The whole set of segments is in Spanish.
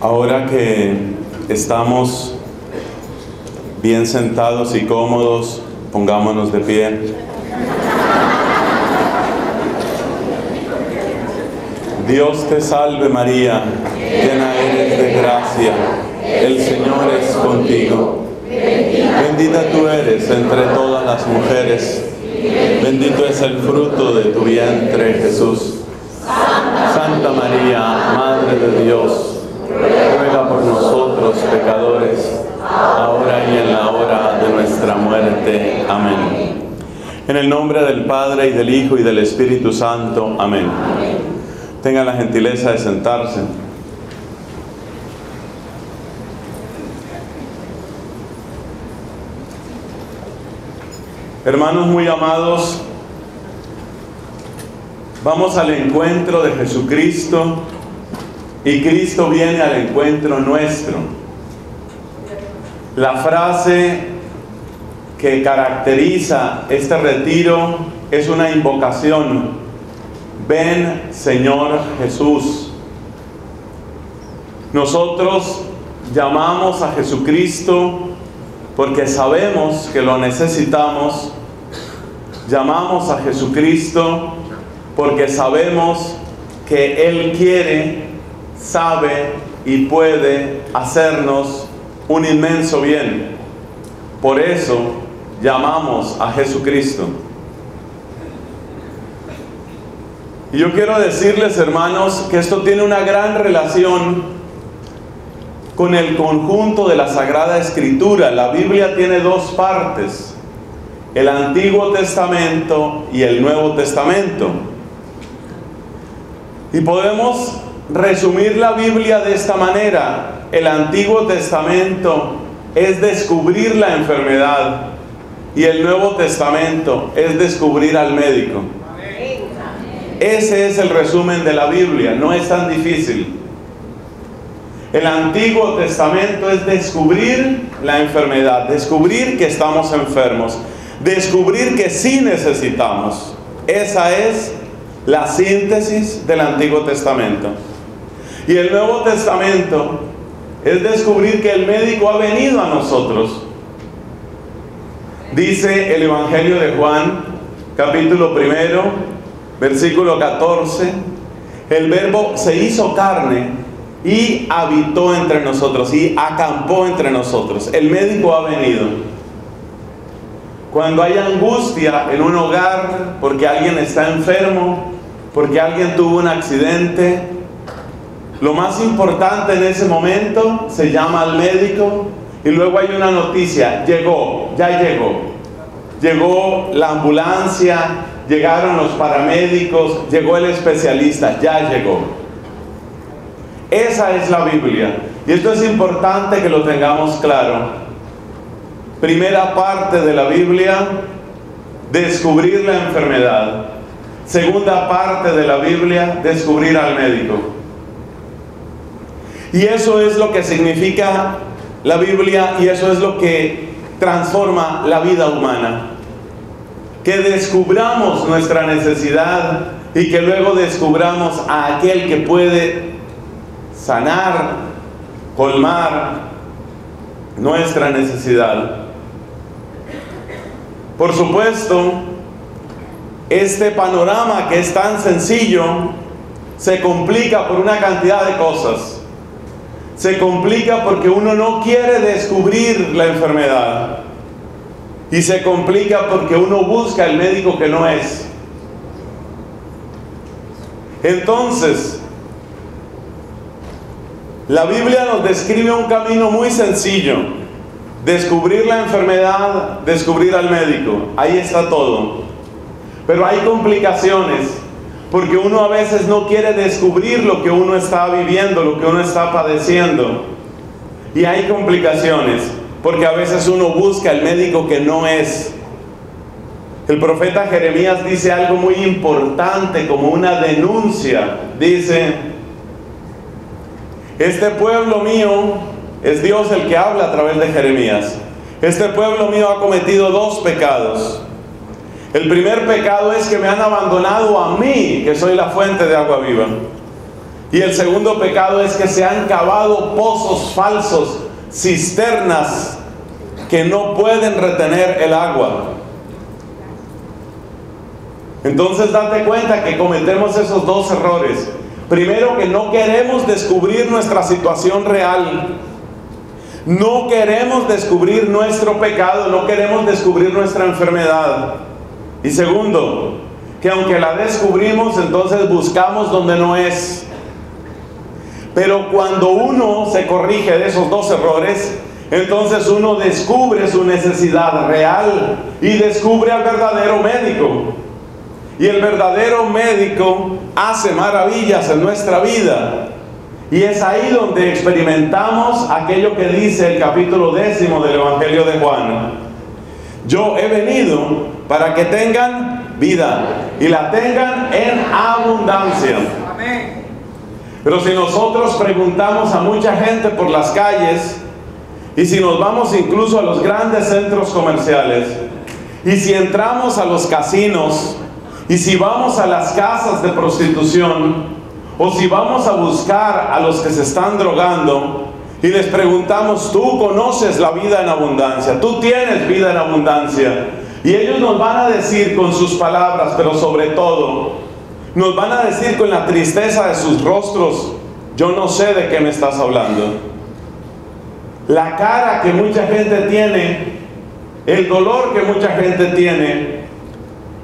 Ahora que estamos bien sentados y cómodos, pongámonos de pie. Dios te salve María, llena eres de gracia, el Señor es contigo. Bendita tú eres entre todas las mujeres, bendito es el fruto de tu vientre Jesús. Santa María, Madre de Dios, pecadores, ahora y en la hora de nuestra muerte. Amén. En el nombre del Padre y del Hijo y del Espíritu Santo. Amén. Tenga la gentileza de sentarse. Hermanos muy amados, vamos al encuentro de Jesucristo y Cristo viene al encuentro nuestro. La frase que caracteriza este retiro es una invocación. Ven Señor Jesús. Nosotros llamamos a Jesucristo porque sabemos que lo necesitamos. Llamamos a Jesucristo porque sabemos que Él quiere, sabe y puede hacernos un inmenso bien. Por eso llamamos a Jesucristo. Y yo quiero decirles, hermanos, que esto tiene una gran relación con el conjunto de la Sagrada Escritura. La Biblia tiene dos partes, el Antiguo Testamento y el Nuevo Testamento. Y podemos resumir la Biblia de esta manera. El Antiguo Testamento es descubrir la enfermedad y el Nuevo Testamento es descubrir al médico. Ese es el resumen de la Biblia, no es tan difícil. El Antiguo Testamento es descubrir la enfermedad, descubrir que estamos enfermos, descubrir que sí necesitamos. Esa es la síntesis del Antiguo Testamento. Y el Nuevo Testamento es descubrir que el médico ha venido a nosotros. Dice el Evangelio de Juan, capítulo primero, versículo 14, el verbo se hizo carne y habitó entre nosotros y acampó entre nosotros. El médico ha venido. Cuando hay angustia en un hogar porque alguien está enfermo, porque alguien tuvo un accidente, lo más importante en ese momento se llama al médico y luego hay una noticia, llegó, ya llegó. Llegó la ambulancia, llegaron los paramédicos, llegó el especialista, ya llegó. Esa es la Biblia. Y esto es importante que lo tengamos claro. Primera parte de la Biblia, descubrir la enfermedad. Segunda parte de la Biblia, descubrir al médico. Y eso es lo que significa la Biblia y eso es lo que transforma la vida humana. Que descubramos nuestra necesidad y que luego descubramos a aquel que puede sanar, colmar nuestra necesidad. Por supuesto, este panorama que es tan sencillo se complica por una cantidad de cosas. Se complica porque uno no quiere descubrir la enfermedad. Y se complica porque uno busca el médico que no es. Entonces, la Biblia nos describe un camino muy sencillo. Descubrir la enfermedad, descubrir al médico. Ahí está todo. Pero hay complicaciones, porque uno a veces no quiere descubrir lo que uno está viviendo, lo que uno está padeciendo. Y hay complicaciones, porque a veces uno busca el médico que no es. El profeta Jeremías dice algo muy importante como una denuncia. Dice, este pueblo mío es Dios el que habla a través de Jeremías. Este pueblo mío ha cometido dos pecados. El primer pecado es que me han abandonado a mí, que soy la fuente de agua viva. Y el segundo pecado es que se han cavado pozos falsos, cisternas que no pueden retener el agua. Entonces date cuenta que cometemos esos dos errores. Primero que no queremos descubrir nuestra situación real. No queremos descubrir nuestro pecado, no queremos descubrir nuestra enfermedad. Y segundo, que aunque la descubrimos, entonces buscamos donde no es. Pero cuando uno se corrige de esos dos errores, entonces uno descubre su necesidad real y descubre al verdadero médico. Y el verdadero médico hace maravillas en nuestra vida. Y es ahí donde experimentamos aquello que dice el capítulo décimo del Evangelio de Juan. Yo he venido para que tengan vida y la tengan en abundancia. Pero si nosotros preguntamos a mucha gente por las calles y si nos vamos incluso a los grandes centros comerciales y si entramos a los casinos y si vamos a las casas de prostitución o si vamos a buscar a los que se están drogando y les preguntamos, tú conoces la vida en abundancia, tú tienes vida en abundancia. Y ellos nos van a decir con sus palabras, pero sobre todo, nos van a decir con la tristeza de sus rostros, yo no sé de qué me estás hablando. La cara que mucha gente tiene, el dolor que mucha gente tiene,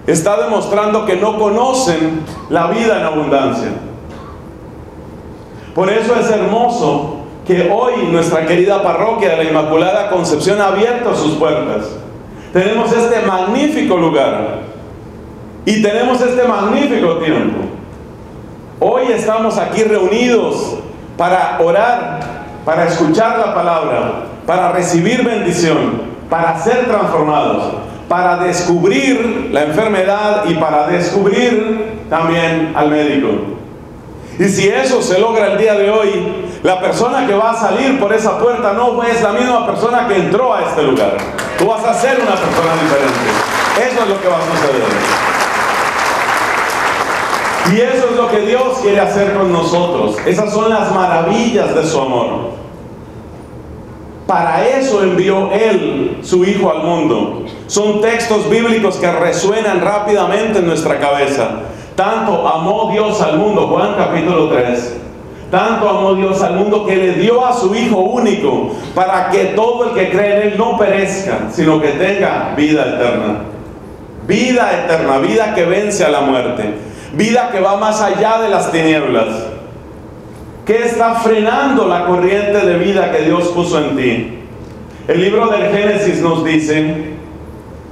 está demostrando que no conocen la vida en abundancia. Por eso es hermoso que hoy nuestra querida parroquia de la Inmaculada Concepción ha abierto sus puertas tenemos este magnífico lugar y tenemos este magnífico tiempo. Hoy estamos aquí reunidos para orar, para escuchar la palabra, para recibir bendición, para ser transformados, para descubrir la enfermedad y para descubrir también al médico. Y si eso se logra el día de hoy, la persona que va a salir por esa puerta no es la misma persona que entró a este lugar. Tú vas a ser una persona diferente. Eso es lo que va a suceder. Y eso es lo que Dios quiere hacer con nosotros. Esas son las maravillas de su amor. Para eso envió Él su Hijo al mundo. Son textos bíblicos que resuenan rápidamente en nuestra cabeza. Tanto amó Dios al mundo, Juan capítulo 3 tanto amó Dios al mundo que le dio a su Hijo único para que todo el que cree en Él no perezca, sino que tenga vida eterna. Vida eterna, vida que vence a la muerte, vida que va más allá de las tinieblas. ¿Qué está frenando la corriente de vida que Dios puso en ti? El libro del Génesis nos dice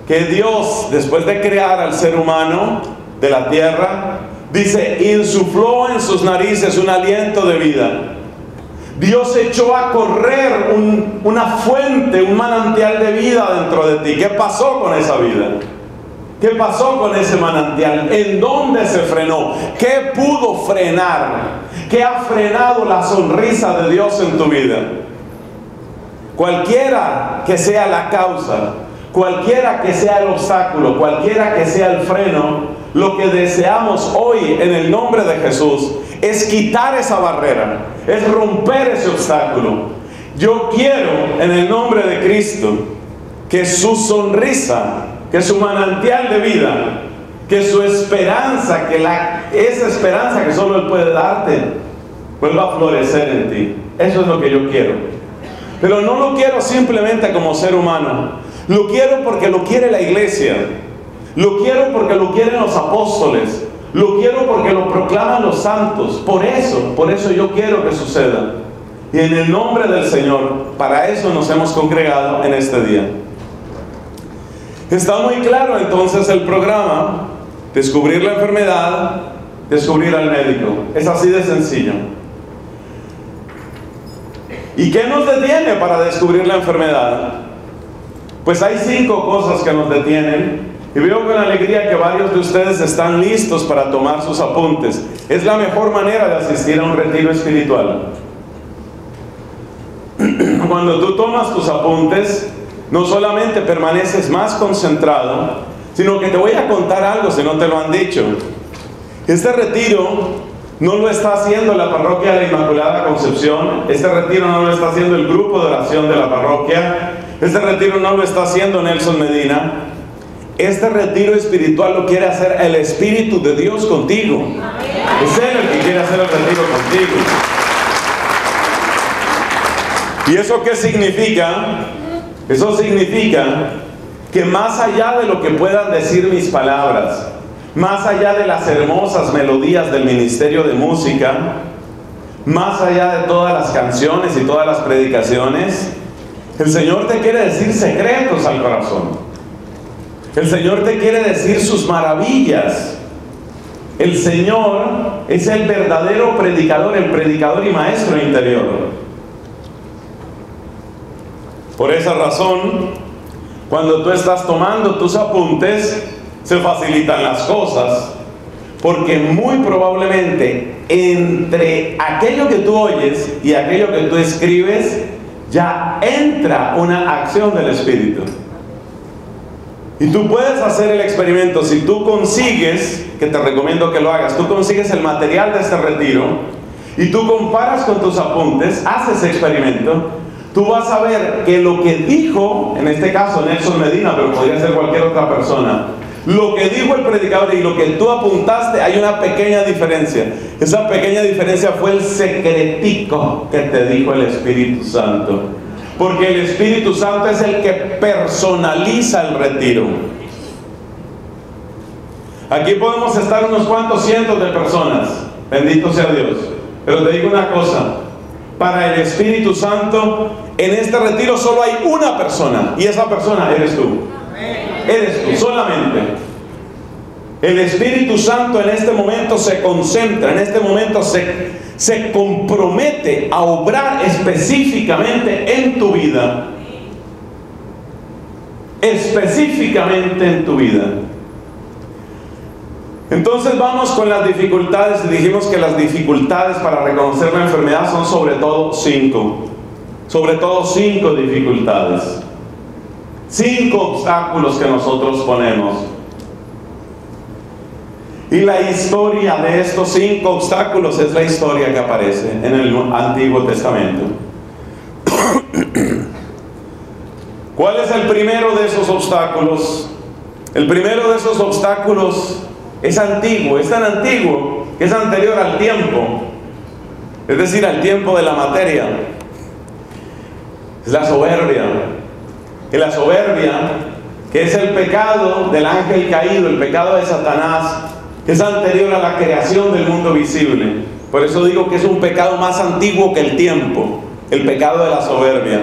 que Dios, después de crear al ser humano de la tierra, Dice, insufló en sus narices un aliento de vida. Dios echó a correr una fuente, un manantial de vida dentro de ti. ¿Qué pasó con esa vida? ¿Qué pasó con ese manantial? ¿En dónde se frenó? ¿Qué pudo frenar? ¿Qué ha frenado la sonrisa de Dios en tu vida? Cualquiera que sea la causa, cualquiera que sea el obstáculo, cualquiera que sea el freno, lo que deseamos hoy en el nombre de Jesús es quitar esa barrera, es romper ese obstáculo. Yo quiero en el nombre de Cristo que su sonrisa, que su manantial de vida, que su esperanza, que la, esa esperanza que solo Él puede darte, vuelva a florecer en ti. Eso es lo que yo quiero. Pero no lo quiero simplemente como ser humano. Lo quiero porque lo quiere la iglesia. Lo quiero porque lo quieren los apóstoles. Lo quiero porque lo proclaman los santos. Por eso, por eso yo quiero que suceda. Y en el nombre del Señor, para eso nos hemos congregado en este día. Está muy claro entonces el programa, descubrir la enfermedad, descubrir al médico. Es así de sencillo. ¿Y qué nos detiene para descubrir la enfermedad? Pues hay cinco cosas que nos detienen y veo con alegría que varios de ustedes están listos para tomar sus apuntes. Es la mejor manera de asistir a un retiro espiritual. Cuando tú tomas tus apuntes, no solamente permaneces más concentrado, sino que te voy a contar algo si no te lo han dicho. Este retiro no lo está haciendo la parroquia de la Inmaculada Concepción, este retiro no lo está haciendo el grupo de oración de la parroquia, este retiro no lo está haciendo Nelson Medina, este retiro espiritual lo quiere hacer el Espíritu de Dios contigo. Es Él el que quiere hacer el retiro contigo. ¿Y eso qué significa? Eso significa que más allá de lo que puedan decir mis palabras, más allá de las hermosas melodías del Ministerio de Música, más allá de todas las canciones y todas las predicaciones, el Señor te quiere decir secretos al corazón. El Señor te quiere decir sus maravillas. El Señor es el verdadero predicador, el predicador y maestro interior. Por esa razón, cuando tú estás tomando tus apuntes, se facilitan las cosas, porque muy probablemente entre aquello que tú oyes y aquello que tú escribes, ya entra una acción del Espíritu. Y tú puedes hacer el experimento si tú consigues, que te recomiendo que lo hagas, tú consigues el material de este retiro y tú comparas con tus apuntes, haces experimento, tú vas a ver que lo que dijo, en este caso Nelson Medina, pero podría ser cualquier otra persona, lo que dijo el predicador y lo que tú apuntaste, hay una pequeña diferencia. Esa pequeña diferencia fue el secretico que te dijo el Espíritu Santo. Porque el Espíritu Santo es el que personaliza el retiro. Aquí podemos estar unos cuantos cientos de personas. Bendito sea Dios. Pero te digo una cosa. Para el Espíritu Santo, en este retiro solo hay una persona. Y esa persona eres tú. Eres tú solamente. El Espíritu Santo en este momento se concentra, en este momento se, se compromete a obrar específicamente en tu vida. Específicamente en tu vida. Entonces vamos con las dificultades. Dijimos que las dificultades para reconocer la enfermedad son sobre todo cinco. Sobre todo cinco dificultades. Cinco obstáculos que nosotros ponemos. Y la historia de estos cinco obstáculos es la historia que aparece en el Antiguo Testamento. ¿Cuál es el primero de esos obstáculos? El primero de esos obstáculos es antiguo, es tan antiguo que es anterior al tiempo, es decir, al tiempo de la materia. Es la soberbia. Y la soberbia, que es el pecado del ángel caído, el pecado de Satanás, es anterior a la creación del mundo visible. Por eso digo que es un pecado más antiguo que el tiempo, el pecado de la soberbia.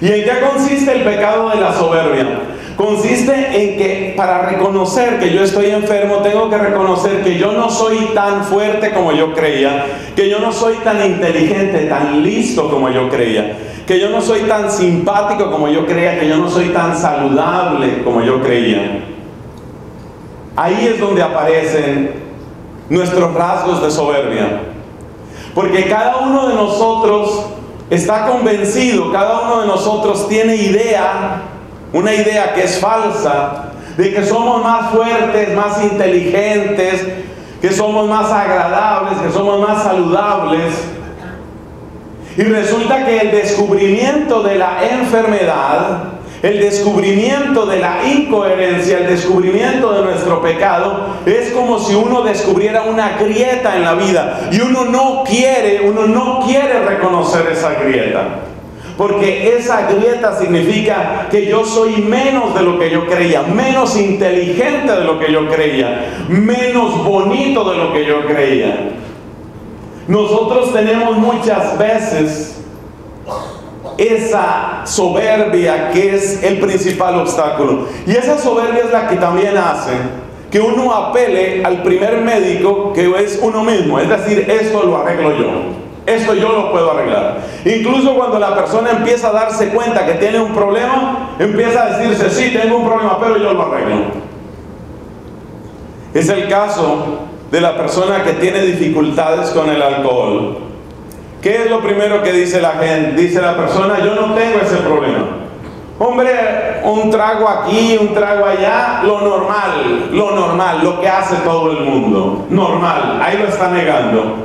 ¿Y en qué consiste el pecado de la soberbia? Consiste en que para reconocer que yo estoy enfermo, tengo que reconocer que yo no soy tan fuerte como yo creía, que yo no soy tan inteligente, tan listo como yo creía, que yo no soy tan simpático como yo creía, que yo no soy tan saludable como yo creía. Ahí es donde aparecen nuestros rasgos de soberbia. Porque cada uno de nosotros está convencido, cada uno de nosotros tiene idea, una idea que es falsa, de que somos más fuertes, más inteligentes, que somos más agradables, que somos más saludables. Y resulta que el descubrimiento de la enfermedad el descubrimiento de la incoherencia, el descubrimiento de nuestro pecado, es como si uno descubriera una grieta en la vida y uno no quiere, uno no quiere reconocer esa grieta. Porque esa grieta significa que yo soy menos de lo que yo creía, menos inteligente de lo que yo creía, menos bonito de lo que yo creía. Nosotros tenemos muchas veces esa soberbia que es el principal obstáculo. Y esa soberbia es la que también hace que uno apele al primer médico que es uno mismo, es decir, esto lo arreglo yo. Esto yo lo puedo arreglar. Incluso cuando la persona empieza a darse cuenta que tiene un problema, empieza a decirse, sí, tengo un problema, pero yo lo arreglo. Es el caso de la persona que tiene dificultades con el alcohol. ¿Qué es lo primero que dice la gente? Dice la persona, yo no tengo ese problema. Hombre, un trago aquí, un trago allá, lo normal, lo normal, lo que hace todo el mundo, normal, ahí lo está negando.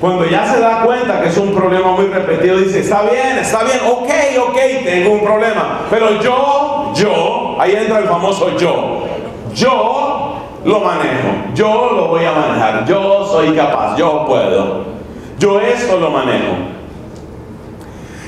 Cuando ya se da cuenta que es un problema muy repetido, dice, está bien, está bien, ok, ok, tengo un problema. Pero yo, yo, ahí entra el famoso yo. Yo lo manejo, yo lo voy a manejar, yo soy capaz, yo puedo. Yo esto lo manejo.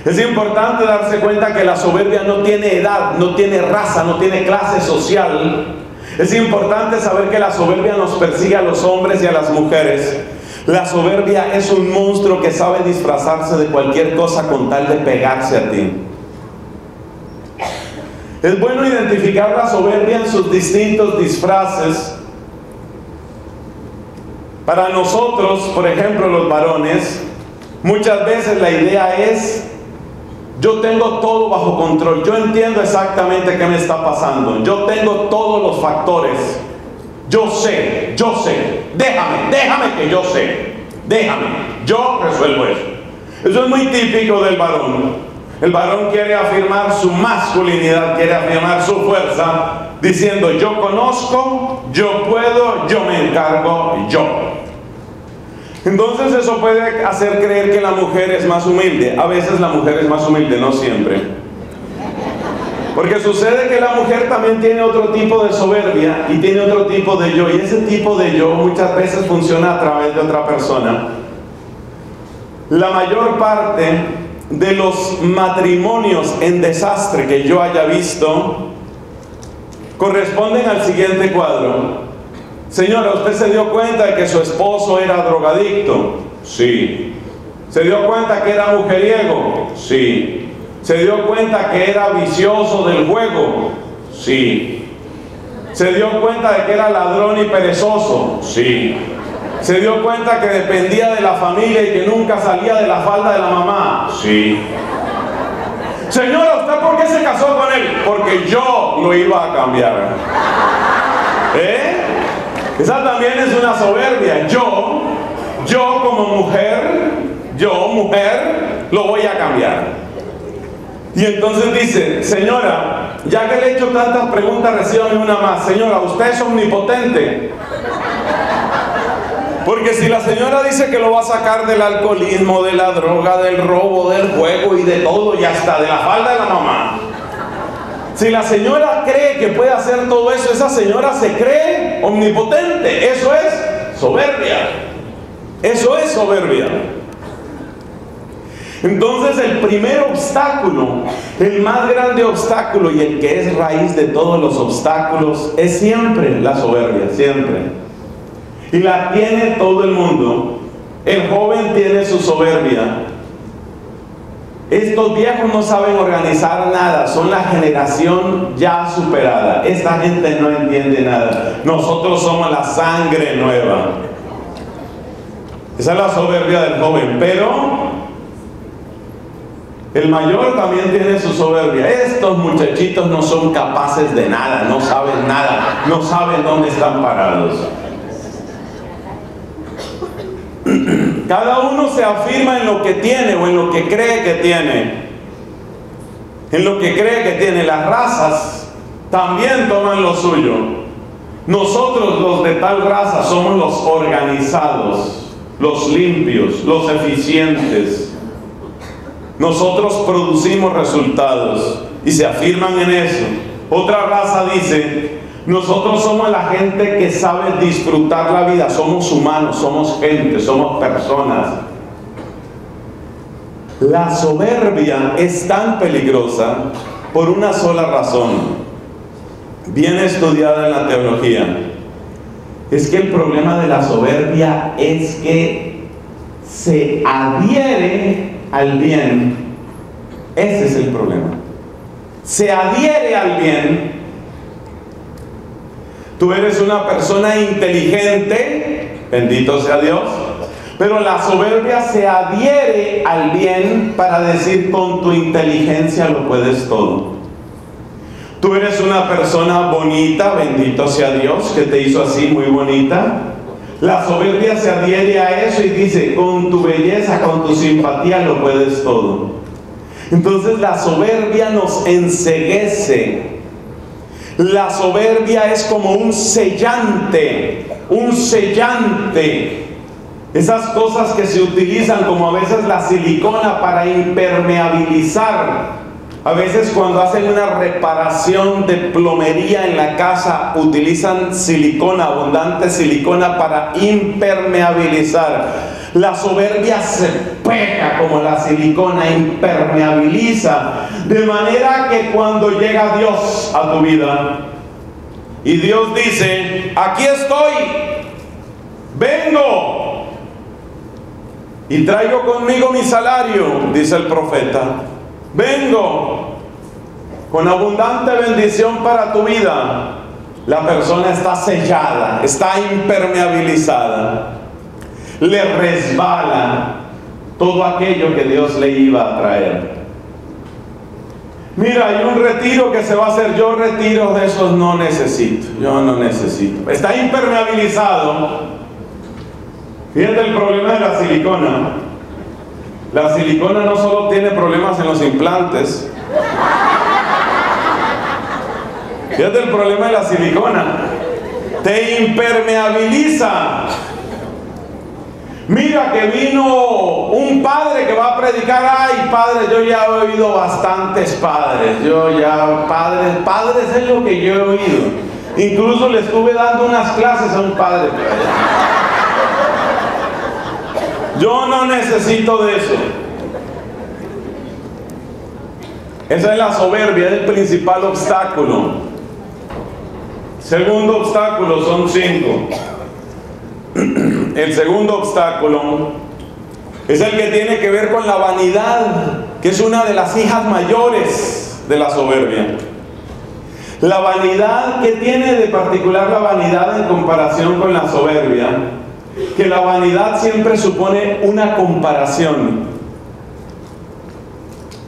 Es importante darse cuenta que la soberbia no tiene edad, no tiene raza, no tiene clase social. Es importante saber que la soberbia nos persigue a los hombres y a las mujeres la soberbia es un monstruo que sabe disfrazarse de cualquier cosa con tal de pegarse a ti. Es bueno identificar la soberbia en sus distintos disfraces. Para nosotros, por ejemplo, los varones, muchas veces la idea es, yo tengo todo bajo control, yo entiendo exactamente qué me está pasando, yo tengo todos los factores yo sé, yo sé, déjame, déjame que yo sé, déjame, yo resuelvo eso. Eso es muy típico del varón. El varón quiere afirmar su masculinidad, quiere afirmar su fuerza, diciendo yo conozco, yo puedo, yo me encargo, yo. Entonces eso puede hacer creer que la mujer es más humilde. A veces la mujer es más humilde, no siempre. Porque sucede que la mujer también tiene otro tipo de soberbia y tiene otro tipo de yo. Y ese tipo de yo muchas veces funciona a través de otra persona. La mayor parte de los matrimonios en desastre que yo haya visto corresponden al siguiente cuadro. Señora, ¿usted se dio cuenta de que su esposo era drogadicto? Sí. ¿Se dio cuenta que era mujeriego? Sí. ¿Se dio cuenta que era vicioso del juego? Sí. ¿Se dio cuenta de que era ladrón y perezoso? Sí. ¿Se dio cuenta que dependía de la familia y que nunca salía de la falda de la mamá? Sí. Señora, ¿usted por qué se casó con él? Porque yo lo iba a cambiar. Esa también es una soberbia. Yo, yo como mujer, yo mujer, lo voy a cambiar. Y entonces dice, señora, ya que le he hecho tantas preguntas, reciban una más. Señora, usted es omnipotente. Porque si la señora dice que lo va a sacar del alcoholismo, de la droga, del robo, del juego y de todo, y hasta de la falda de la mamá. Si la señora cree que puede hacer todo eso, esa señora se cree omnipotente. Eso es soberbia. Eso es soberbia. Entonces el primer obstáculo, el más grande obstáculo y el que es raíz de todos los obstáculos es siempre la soberbia, siempre. Y la tiene todo el mundo. El joven tiene su soberbia. Estos viejos no saben organizar nada, son la generación ya superada. Esta gente no entiende nada. Nosotros somos la sangre nueva. Esa es la soberbia del joven, pero el mayor también tiene su soberbia. Estos muchachitos no son capaces de nada, no saben nada, no saben dónde están parados. Cada uno se afirma en lo que tiene o en lo que cree que tiene. En lo que cree que tiene. Las razas también toman lo suyo. Nosotros los de tal raza somos los organizados, los limpios, los eficientes nosotros producimos resultados y se afirman en eso. Otra raza dice, nosotros somos la gente que sabe disfrutar la vida, somos humanos, somos gente, somos personas. La soberbia es tan peligrosa por una sola razón, bien estudiada en la teología. Es que el problema de la soberbia es que se adhiere al bien, ese es el problema. Se adhiere al bien. Tú eres una persona inteligente, bendito sea Dios, pero la soberbia se adhiere al bien para decir con tu inteligencia lo puedes todo. Tú eres una persona bonita, bendito sea Dios, que te hizo así muy bonita. La soberbia se adhiere a eso y dice, con tu belleza, con tu simpatía lo puedes todo. Entonces la soberbia nos enseguece. La soberbia es como un sellante, un sellante. Esas cosas que se utilizan como a veces la silicona para impermeabilizar a veces cuando hacen una reparación de plomería en la casa utilizan silicona, abundante silicona para impermeabilizar. La soberbia se pega como la silicona, impermeabiliza. De manera que cuando llega Dios a tu vida y Dios dice, aquí estoy, vengo y traigo conmigo mi salario, dice el profeta vengo con abundante bendición para tu vida, la persona está sellada, está impermeabilizada, le resbala todo aquello que Dios le iba a traer. Mira, hay un retiro que se va a hacer, yo retiro de esos no necesito, yo no necesito. Está impermeabilizado. Fíjate el problema de la silicona. La silicona no solo tiene problemas en los implantes. Fíjate el problema de la silicona. Te impermeabiliza. Mira que vino un padre que va a predicar, ay padre, yo ya he oído bastantes padres, yo ya, padres, padres es lo que yo he oído. Incluso le estuve dando unas clases a un padre. Yo no necesito de eso. Esa es la soberbia, es el principal obstáculo. Segundo obstáculo son cinco. El segundo obstáculo es el que tiene que ver con la vanidad, que es una de las hijas mayores de la soberbia. La vanidad que tiene de particular la vanidad en comparación con la soberbia que la vanidad siempre supone una comparación.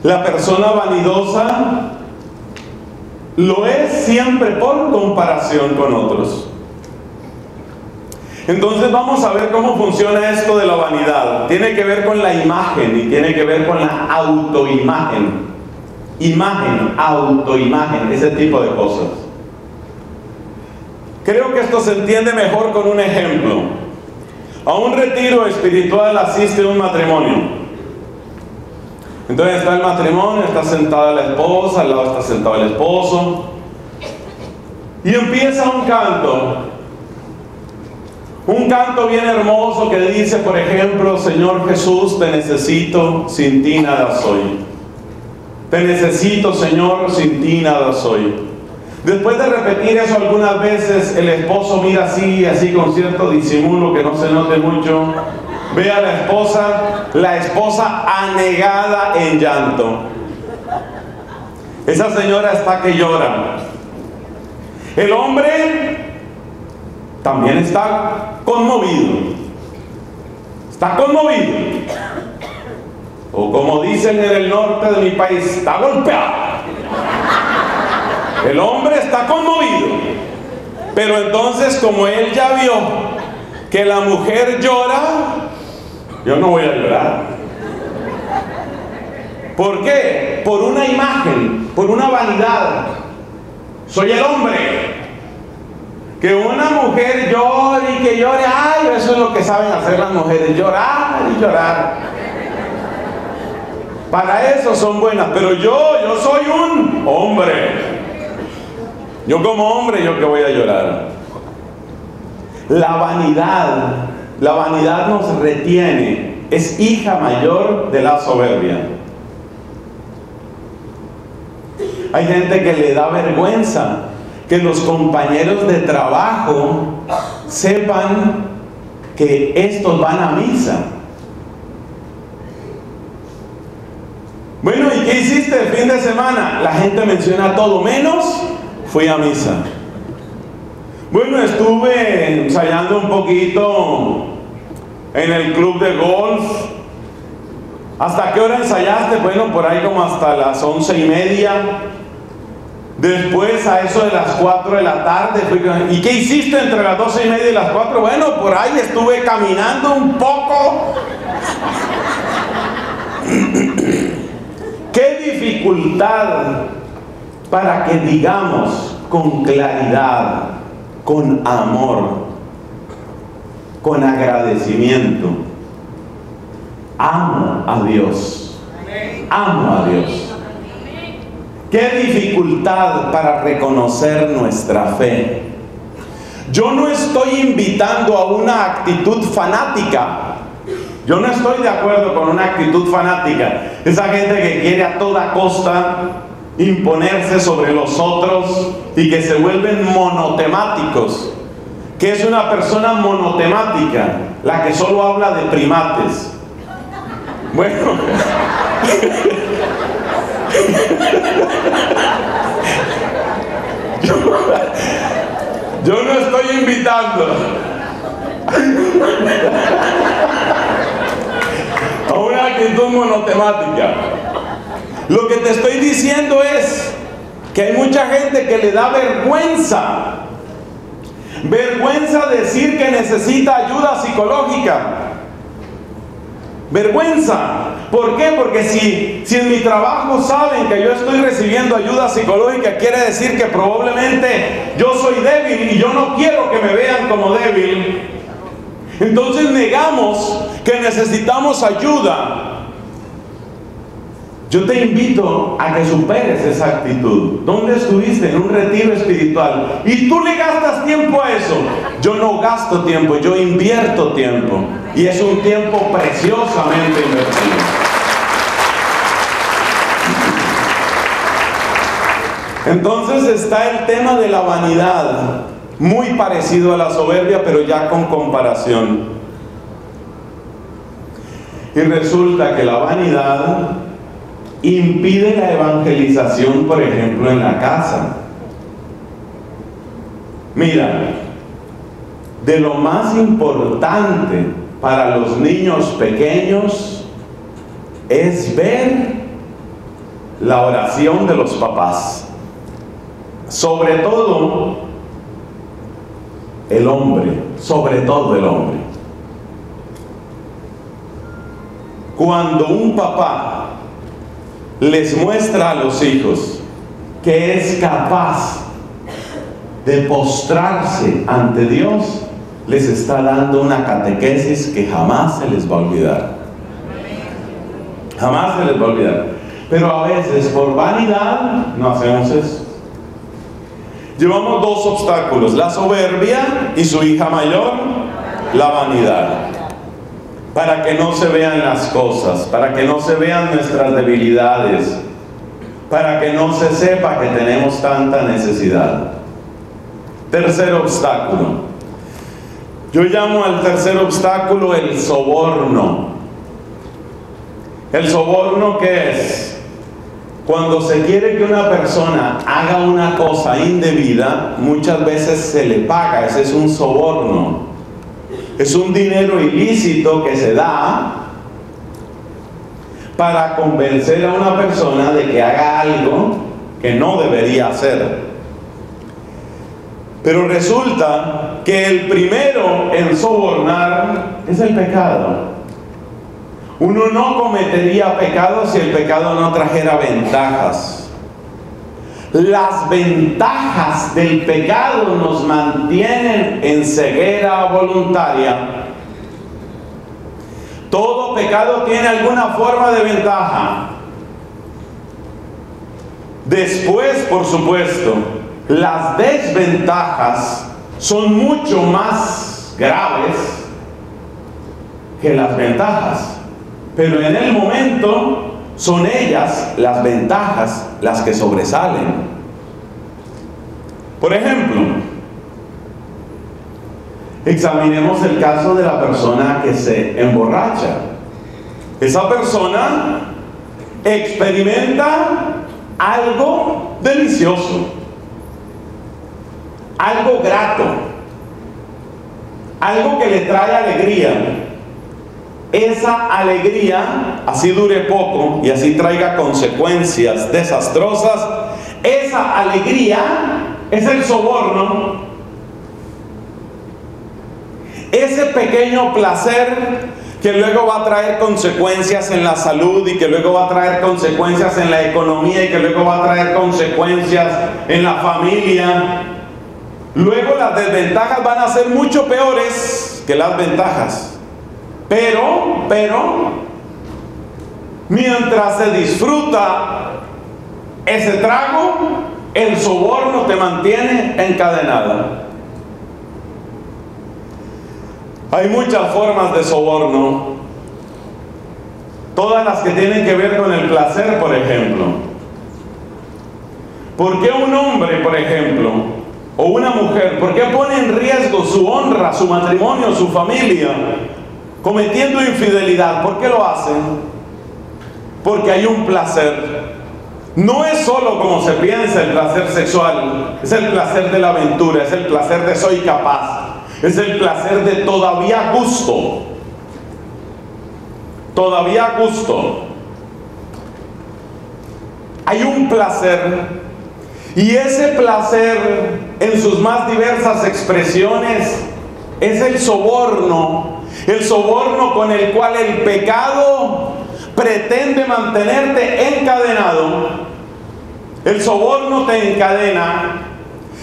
La persona vanidosa lo es siempre por comparación con otros. Entonces vamos a ver cómo funciona esto de la vanidad. Tiene que ver con la imagen y tiene que ver con la autoimagen. Imagen, autoimagen, ese tipo de cosas. Creo que esto se entiende mejor con un ejemplo. A un retiro espiritual asiste un matrimonio. Entonces está el matrimonio, está sentada la esposa, al lado está sentado el esposo. Y empieza un canto. Un canto bien hermoso que dice, por ejemplo, Señor Jesús, te necesito, sin ti nada soy. Te necesito, Señor, sin ti nada soy. Después de repetir eso algunas veces, el esposo mira así, así con cierto disimulo que no se note mucho. Ve a la esposa, la esposa anegada en llanto. Esa señora está que llora. El hombre también está conmovido. Está conmovido. O como dicen en el norte de mi país, está golpeado. El hombre está conmovido. Pero entonces como él ya vio que la mujer llora, yo no voy a llorar. ¿Por qué? Por una imagen, por una vanidad. Soy el hombre. Que una mujer llore y que llore, ay, eso es lo que saben hacer las mujeres, llorar y llorar. Para eso son buenas, pero yo, yo soy un hombre. Yo como hombre, yo que voy a llorar. La vanidad, la vanidad nos retiene, es hija mayor de la soberbia. Hay gente que le da vergüenza que los compañeros de trabajo sepan que estos van a misa. Bueno, ¿y qué hiciste el fin de semana? La gente menciona todo menos fui a misa. Bueno, estuve ensayando un poquito en el club de golf. ¿Hasta qué hora ensayaste? Bueno, por ahí como hasta las once y media. Después a eso de las cuatro de la tarde fui... ¿Y qué hiciste entre las doce y media y las cuatro? Bueno, por ahí estuve caminando un poco. ¿Qué dificultad para que digamos con claridad, con amor, con agradecimiento, amo a Dios, amo a Dios. Qué dificultad para reconocer nuestra fe. Yo no estoy invitando a una actitud fanática. Yo no estoy de acuerdo con una actitud fanática. Esa gente que quiere a toda costa imponerse sobre los otros y que se vuelven monotemáticos. ¿Qué es una persona monotemática? La que solo habla de primates. Bueno. Yo, no estoy invitando a una actitud monotemática. Lo que te estoy diciendo es que hay mucha gente que le da vergüenza. Vergüenza decir que necesita ayuda psicológica. Vergüenza. ¿Por qué? Porque si, si en mi trabajo saben que yo estoy recibiendo ayuda psicológica, quiere decir que probablemente yo soy débil y yo no quiero que me vean como débil. Entonces negamos que necesitamos ayuda. Yo te invito a que superes esa actitud. ¿Dónde estuviste? En un retiro espiritual. Y tú le gastas tiempo a eso. Yo no gasto tiempo, yo invierto tiempo. Y es un tiempo preciosamente invertido. Entonces está el tema de la vanidad, muy parecido a la soberbia, pero ya con comparación. Y resulta que la vanidad impide la evangelización, por ejemplo, en la casa. Mira, de lo más importante para los niños pequeños es ver la oración de los papás. Sobre todo el hombre, sobre todo el hombre. Cuando un papá les muestra a los hijos que es capaz de postrarse ante Dios, les está dando una catequesis que jamás se les va a olvidar. Jamás se les va a olvidar. Pero a veces por vanidad no hacemos eso. Llevamos dos obstáculos, la soberbia y su hija mayor, la vanidad para que no se vean las cosas, para que no se vean nuestras debilidades, para que no se sepa que tenemos tanta necesidad. Tercer obstáculo. Yo llamo al tercer obstáculo el soborno. El soborno que es cuando se quiere que una persona haga una cosa indebida, muchas veces se le paga, ese es un soborno. Es un dinero ilícito que se da para convencer a una persona de que haga algo que no debería hacer. Pero resulta que el primero en sobornar es el pecado. Uno no cometería pecado si el pecado no trajera ventajas. Las ventajas del pecado nos mantienen en ceguera voluntaria. Todo pecado tiene alguna forma de ventaja. Después, por supuesto, las desventajas son mucho más graves que las ventajas. Pero en el momento son ellas las ventajas las que sobresalen. Por ejemplo, examinemos el caso de la persona que se emborracha. Esa persona experimenta algo delicioso, algo grato, algo que le trae alegría esa alegría, así dure poco y así traiga consecuencias desastrosas, esa alegría es el soborno. Ese pequeño placer que luego va a traer consecuencias en la salud y que luego va a traer consecuencias en la economía y que luego va a traer consecuencias en la familia. Luego las desventajas van a ser mucho peores que las ventajas. Pero, pero, mientras se disfruta ese trago, el soborno te mantiene encadenada. Hay muchas formas de soborno, todas las que tienen que ver con el placer, por ejemplo. ¿Por qué un hombre, por ejemplo, o una mujer, por qué pone en riesgo su honra, su matrimonio, su familia, cometiendo infidelidad? ¿Por qué lo hacen? Porque hay un placer. No es solo como se piensa el placer sexual, es el placer de la aventura, es el placer de soy capaz, es el placer de todavía gusto. Todavía gusto. Hay un placer y ese placer en sus más diversas expresiones es el soborno, el soborno con el cual el pecado pretende mantenerte encadenado. El soborno te encadena,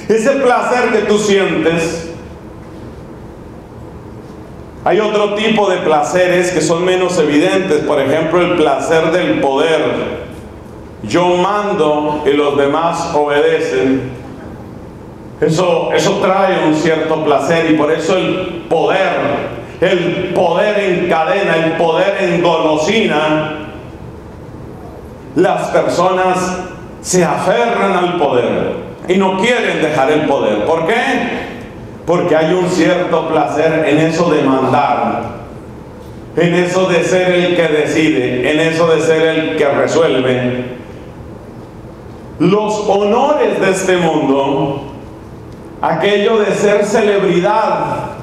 ese placer que tú sientes hay otro tipo de placeres que son menos evidentes, por ejemplo el placer del poder. Yo mando y los demás obedecen. Eso, eso trae un cierto placer y por eso el poder, el poder encadena, el poder engolosina. Las personas se aferran al poder y no quieren dejar el poder. ¿Por qué? Porque hay un cierto placer en eso de mandar, en eso de ser el que decide, en eso de ser el que resuelve. Los honores de este mundo, aquello de ser celebridad,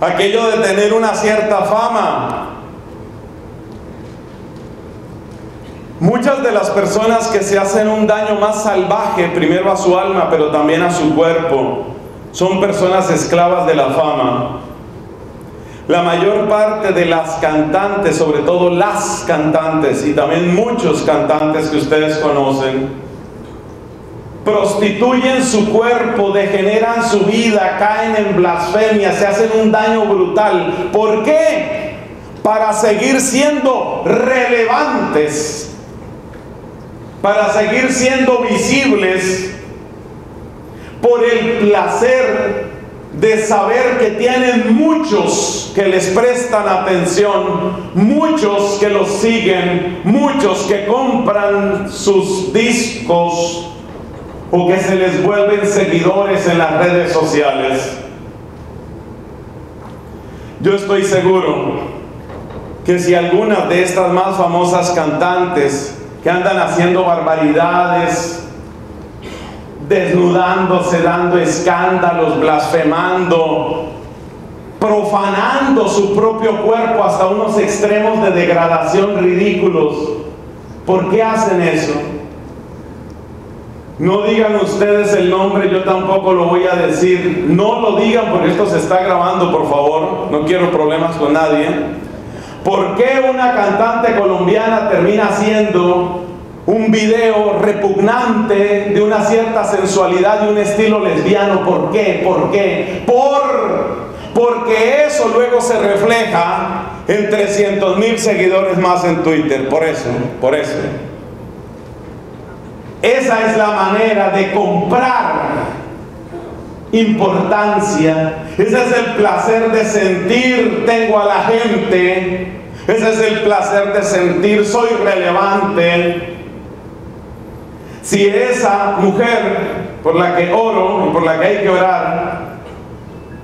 aquello de tener una cierta fama, Muchas de las personas que se hacen un daño más salvaje, primero a su alma, pero también a su cuerpo, son personas esclavas de la fama. La mayor parte de las cantantes, sobre todo las cantantes y también muchos cantantes que ustedes conocen, prostituyen su cuerpo, degeneran su vida, caen en blasfemia, se hacen un daño brutal. ¿Por qué? Para seguir siendo relevantes, para seguir siendo visibles por el placer de saber que tienen muchos que les prestan atención, muchos que los siguen, muchos que compran sus discos o que se les vuelven seguidores en las redes sociales. Yo estoy seguro que si algunas de estas más famosas cantantes que andan haciendo barbaridades, desnudándose, dando escándalos, blasfemando, profanando su propio cuerpo hasta unos extremos de degradación ridículos. ¿Por qué hacen eso? No digan ustedes el nombre, yo tampoco lo voy a decir. No lo digan porque esto se está grabando, por favor. No quiero problemas con nadie. ¿Por qué una cantante colombiana termina siendo un video repugnante de una cierta sensualidad y un estilo lesbiano. ¿Por qué? ¿Por qué? Por porque eso luego se refleja en 300 mil seguidores más en Twitter. Por eso, por eso. Esa es la manera de comprar importancia. Ese es el placer de sentir, tengo a la gente. Ese es el placer de sentir, soy relevante. Si esa mujer por la que oro y por la que hay que orar,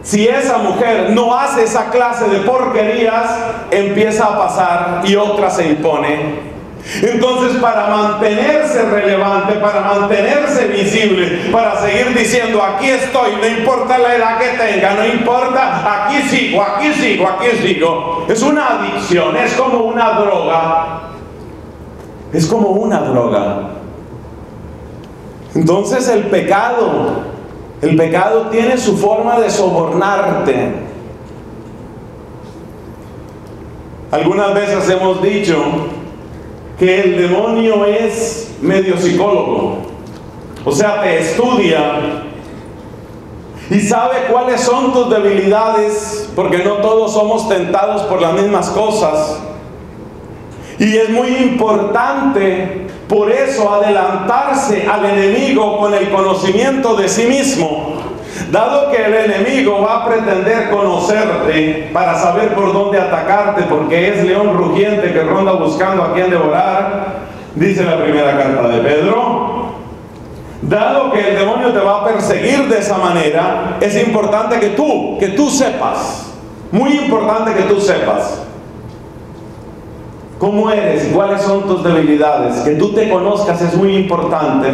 si esa mujer no hace esa clase de porquerías, empieza a pasar y otra se impone. Entonces, para mantenerse relevante, para mantenerse visible, para seguir diciendo, aquí estoy, no importa la edad que tenga, no importa, aquí sigo, aquí sigo, aquí sigo. Es una adicción, es como una droga. Es como una droga. Entonces el pecado, el pecado tiene su forma de sobornarte. Algunas veces hemos dicho que el demonio es medio psicólogo, o sea, te estudia y sabe cuáles son tus debilidades, porque no todos somos tentados por las mismas cosas. Y es muy importante por eso adelantarse al enemigo con el conocimiento de sí mismo. Dado que el enemigo va a pretender conocerte para saber por dónde atacarte, porque es león rugiente que ronda buscando a quien devorar, dice la primera carta de Pedro, dado que el demonio te va a perseguir de esa manera, es importante que tú, que tú sepas, muy importante que tú sepas cómo eres, cuáles son tus debilidades, que tú te conozcas es muy importante.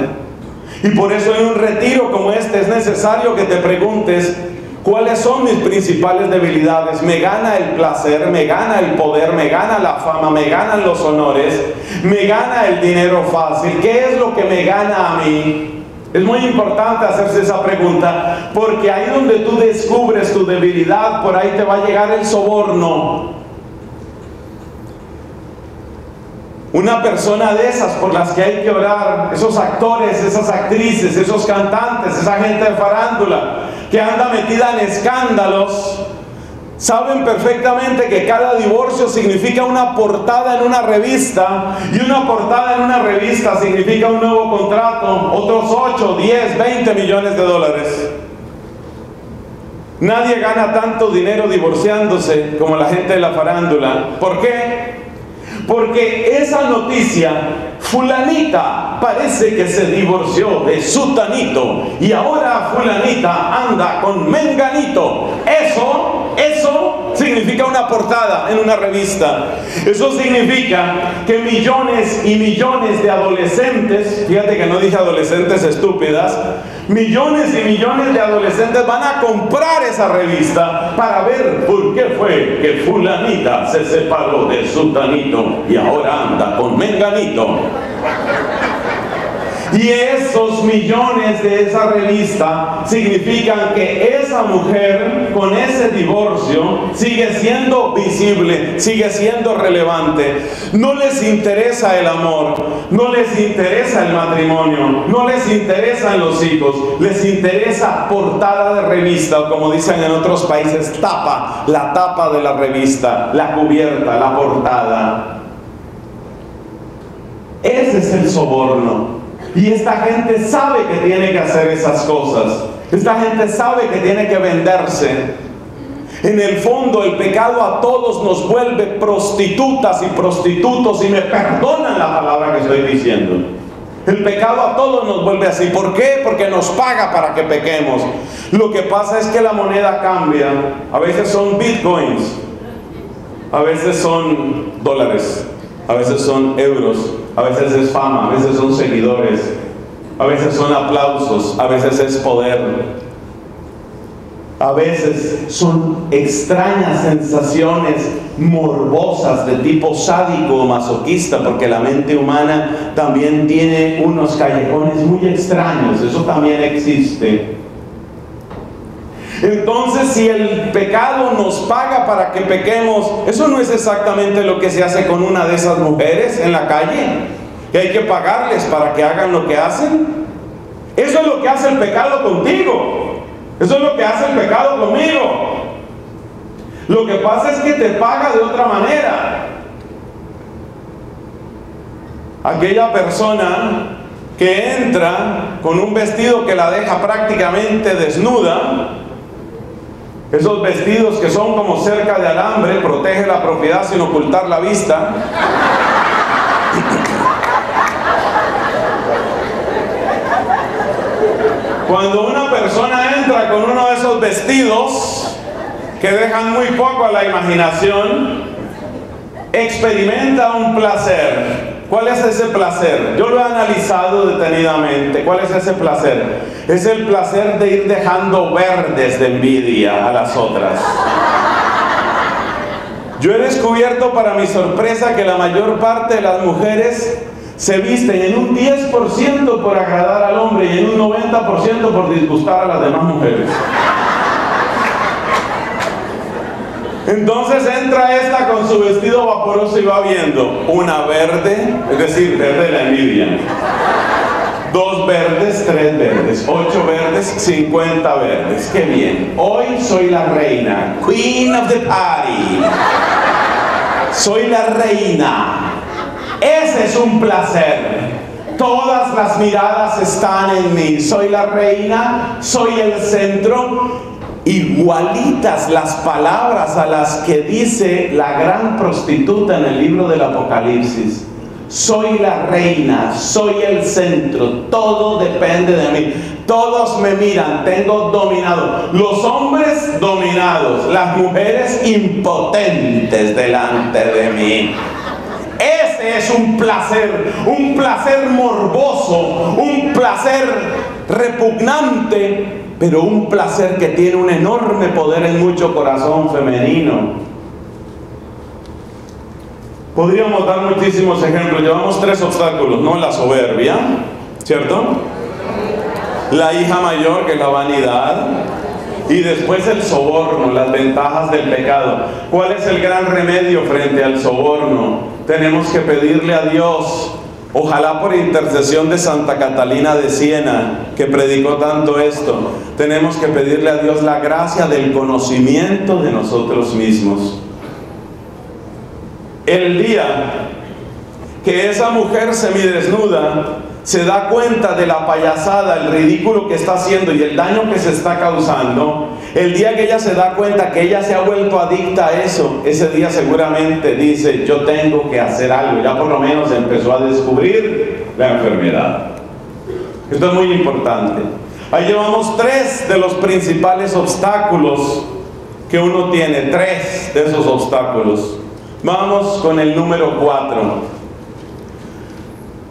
Y por eso en un retiro como este es necesario que te preguntes, ¿cuáles son mis principales debilidades? ¿Me gana el placer? ¿Me gana el poder? ¿Me gana la fama? ¿Me ganan los honores? ¿Me gana el dinero fácil? ¿Qué es lo que me gana a mí? Es muy importante hacerse esa pregunta, porque ahí donde tú descubres tu debilidad, por ahí te va a llegar el soborno. Una persona de esas por las que hay que orar, esos actores, esas actrices, esos cantantes, esa gente de farándula que anda metida en escándalos, saben perfectamente que cada divorcio significa una portada en una revista y una portada en una revista significa un nuevo contrato, otros 8, 10, 20 millones de dólares. Nadie gana tanto dinero divorciándose como la gente de la farándula. ¿Por qué? Porque esa noticia, fulanita parece que se divorció de sutanito y ahora fulanita anda con menganito. Eso, eso significa una portada en una revista. Eso significa que millones y millones de adolescentes, fíjate que no dije adolescentes estúpidas, millones y millones de adolescentes van a comprar esa revista para ver por qué fue que fulanita se separó de sutanito y ahora anda con menganito. Y esos millones de esa revista significan que esa mujer con ese divorcio sigue siendo visible, sigue siendo relevante. No les interesa el amor, no les interesa el matrimonio, no les interesan los hijos, les interesa portada de revista o como dicen en otros países, tapa, la tapa de la revista, la cubierta, la portada. Ese es el soborno. Y esta gente sabe que tiene que hacer esas cosas. Esta gente sabe que tiene que venderse. En el fondo el pecado a todos nos vuelve prostitutas y prostitutos y me perdonan la palabra que estoy diciendo. El pecado a todos nos vuelve así. ¿Por qué? Porque nos paga para que pequemos. Lo que pasa es que la moneda cambia. A veces son bitcoins, a veces son dólares, a veces son euros, a veces es fama, a veces son seguidores, a veces son aplausos, a veces es poder. A veces son extrañas sensaciones morbosas de tipo sádico o masoquista, porque la mente humana también tiene unos callejones muy extraños, eso también existe. Entonces, si el pecado nos paga para que pequemos, eso no es exactamente lo que se hace con una de esas mujeres en la calle, que hay que pagarles para que hagan lo que hacen. Eso es lo que hace el pecado contigo. Eso es lo que hace el pecado conmigo. Lo que pasa es que te paga de otra manera. Aquella persona que entra con un vestido que la deja prácticamente desnuda, esos vestidos que son como cerca de alambre, protege la propiedad sin ocultar la vista. Cuando una persona entra con uno de esos vestidos que dejan muy poco a la imaginación, experimenta un placer. ¿Cuál es ese placer? Yo lo he analizado detenidamente. ¿Cuál es ese placer? Es el placer de ir dejando verdes de envidia a las otras. Yo he descubierto para mi sorpresa que la mayor parte de las mujeres se visten en un 10% por agradar al hombre y en un 90% por disgustar a las demás mujeres. Entonces entra esta con su vestido vaporoso y va viendo una verde, es decir, verde de la envidia. Dos verdes, tres verdes, ocho verdes, cincuenta verdes. Qué bien. Hoy soy la reina, queen of the party. Soy la reina. Ese es un placer. Todas las miradas están en mí. Soy la reina, soy el centro igualitas las palabras a las que dice la gran prostituta en el libro del Apocalipsis. Soy la reina, soy el centro, todo depende de mí. Todos me miran, tengo dominado. Los hombres dominados, las mujeres impotentes delante de mí. Es un placer, un placer morboso, un placer repugnante pero un placer que tiene un enorme poder en mucho corazón femenino. Podríamos dar muchísimos ejemplos. Llevamos tres obstáculos, ¿no? La soberbia, ¿cierto? La hija mayor, que es la vanidad. Y después el soborno, las ventajas del pecado. ¿Cuál es el gran remedio frente al soborno? Tenemos que pedirle a Dios Ojalá por intercesión de Santa Catalina de Siena, que predicó tanto esto, tenemos que pedirle a Dios la gracia del conocimiento de nosotros mismos. El día que esa mujer semidesnuda se da cuenta de la payasada, el ridículo que está haciendo y el daño que se está causando, el día que ella se da cuenta que ella se ha vuelto adicta a eso, ese día seguramente dice, yo tengo que hacer algo. Ya por lo menos empezó a descubrir la enfermedad. Esto es muy importante. Ahí llevamos tres de los principales obstáculos que uno tiene, tres de esos obstáculos. Vamos con el número cuatro.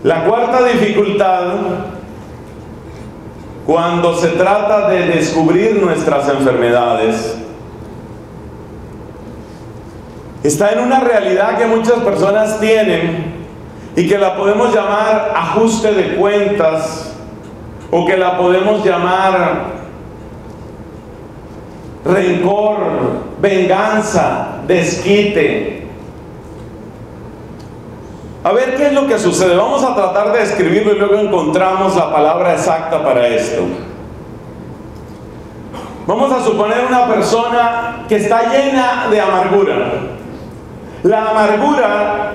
La cuarta dificultad, cuando se trata de descubrir nuestras enfermedades, está en una realidad que muchas personas tienen y que la podemos llamar ajuste de cuentas o que la podemos llamar rencor, venganza, desquite, a ver qué es lo que sucede. Vamos a tratar de escribirlo y luego encontramos la palabra exacta para esto. Vamos a suponer una persona que está llena de amargura. La amargura,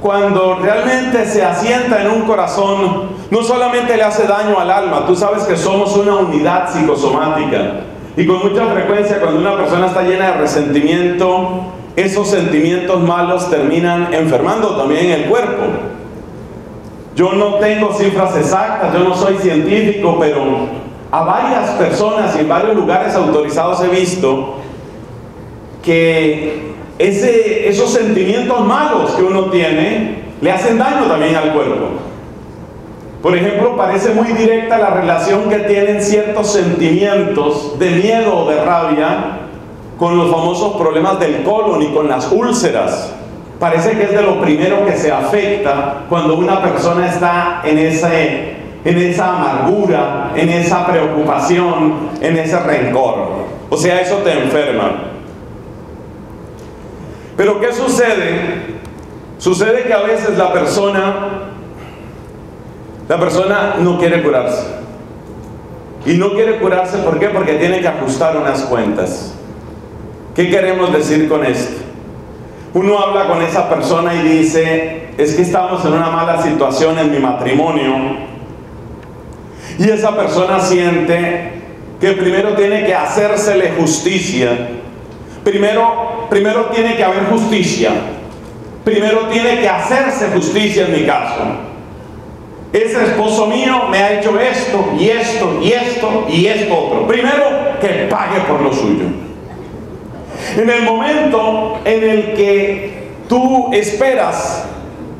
cuando realmente se asienta en un corazón, no solamente le hace daño al alma, tú sabes que somos una unidad psicosomática. Y con mucha frecuencia cuando una persona está llena de resentimiento, esos sentimientos malos terminan enfermando también el cuerpo. Yo no tengo cifras exactas, yo no soy científico, pero a varias personas y en varios lugares autorizados he visto que ese, esos sentimientos malos que uno tiene le hacen daño también al cuerpo. Por ejemplo, parece muy directa la relación que tienen ciertos sentimientos de miedo o de rabia con los famosos problemas del colon y con las úlceras. Parece que es de lo primero que se afecta cuando una persona está en, en esa amargura, en esa preocupación, en ese rencor. O sea, eso te enferma. Pero ¿qué sucede? Sucede que a veces la persona, la persona no quiere curarse. Y no quiere curarse, ¿por qué? Porque tiene que ajustar unas cuentas. ¿Qué queremos decir con esto? Uno habla con esa persona y dice, es que estamos en una mala situación en mi matrimonio. Y esa persona siente que primero tiene que hacérsele justicia. Primero, primero tiene que haber justicia. Primero tiene que hacerse justicia en mi caso. Ese esposo mío me ha hecho esto y esto y esto y esto otro. Primero que pague por lo suyo. En el momento en el que tú esperas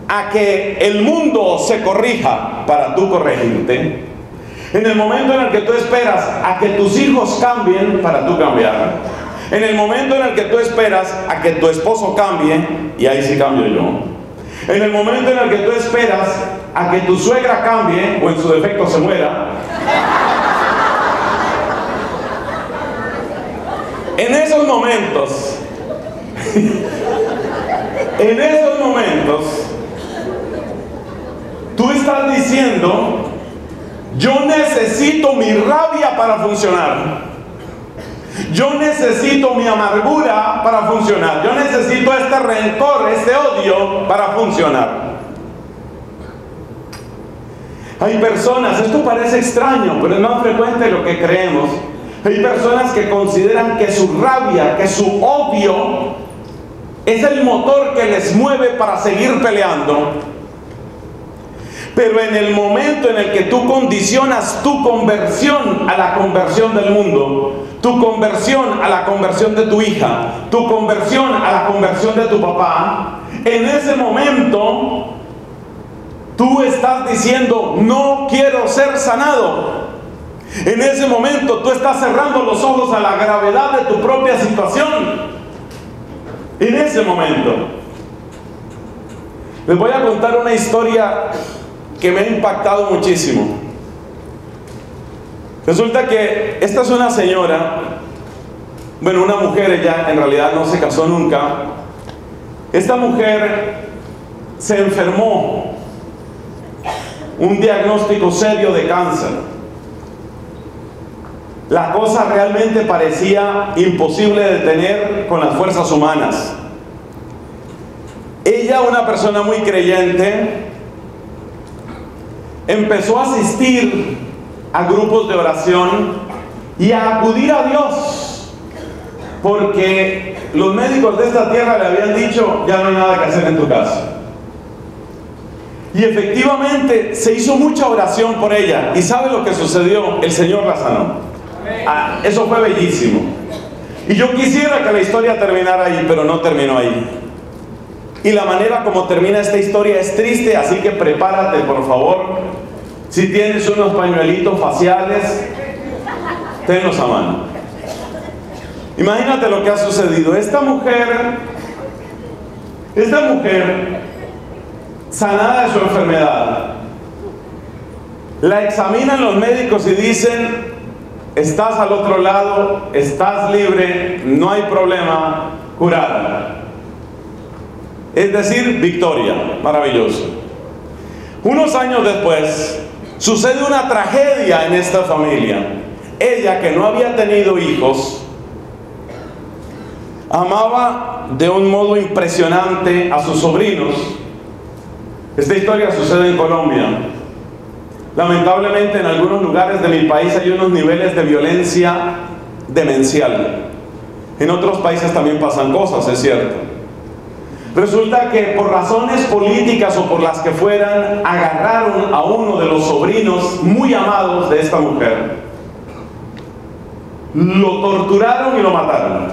a que el mundo se corrija para tú corregirte, en el momento en el que tú esperas a que tus hijos cambien para tú cambiar, en el momento en el que tú esperas a que tu esposo cambie, y ahí sí cambio yo, en el momento en el que tú esperas a que tu suegra cambie o en su defecto se muera, en esos momentos en esos momentos, tú estás diciendo, yo necesito mi rabia para funcionar. Yo necesito mi amargura para funcionar. Yo necesito este rencor, este odio para funcionar. Hay personas, esto parece extraño, pero es más frecuente lo que creemos. Hay personas que consideran que su rabia, que su odio es el motor que les mueve para seguir peleando. Pero en el momento en el que tú condicionas tu conversión a la conversión del mundo, tu conversión a la conversión de tu hija, tu conversión a la conversión de tu papá, en ese momento tú estás diciendo, no quiero ser sanado. En ese momento tú estás cerrando los ojos a la gravedad de tu propia situación. En ese momento. Les voy a contar una historia que me ha impactado muchísimo. Resulta que esta es una señora, bueno, una mujer, ella en realidad no se casó nunca. Esta mujer se enfermó, un diagnóstico serio de cáncer. La cosa realmente parecía imposible de detener con las fuerzas humanas. Ella, una persona muy creyente, empezó a asistir a grupos de oración y a acudir a Dios, porque los médicos de esta tierra le habían dicho, ya no hay nada que hacer en tu casa. Y efectivamente se hizo mucha oración por ella. ¿Y sabe lo que sucedió? El Señor la sanó. Ah, eso fue bellísimo. Y yo quisiera que la historia terminara ahí, pero no terminó ahí. Y la manera como termina esta historia es triste, así que prepárate, por favor, si tienes unos pañuelitos faciales, tenlos a mano. Imagínate lo que ha sucedido. Esta mujer, esta mujer, sanada de su enfermedad, la examinan los médicos y dicen, estás al otro lado, estás libre, no hay problema, curada. Es decir, victoria, maravilloso. Unos años después, Sucede una tragedia en esta familia. Ella que no había tenido hijos, amaba de un modo impresionante a sus sobrinos. Esta historia sucede en Colombia. Lamentablemente en algunos lugares de mi país hay unos niveles de violencia demencial. En otros países también pasan cosas, es cierto. Resulta que por razones políticas o por las que fueran, agarraron a uno de los sobrinos muy amados de esta mujer, lo torturaron y lo mataron.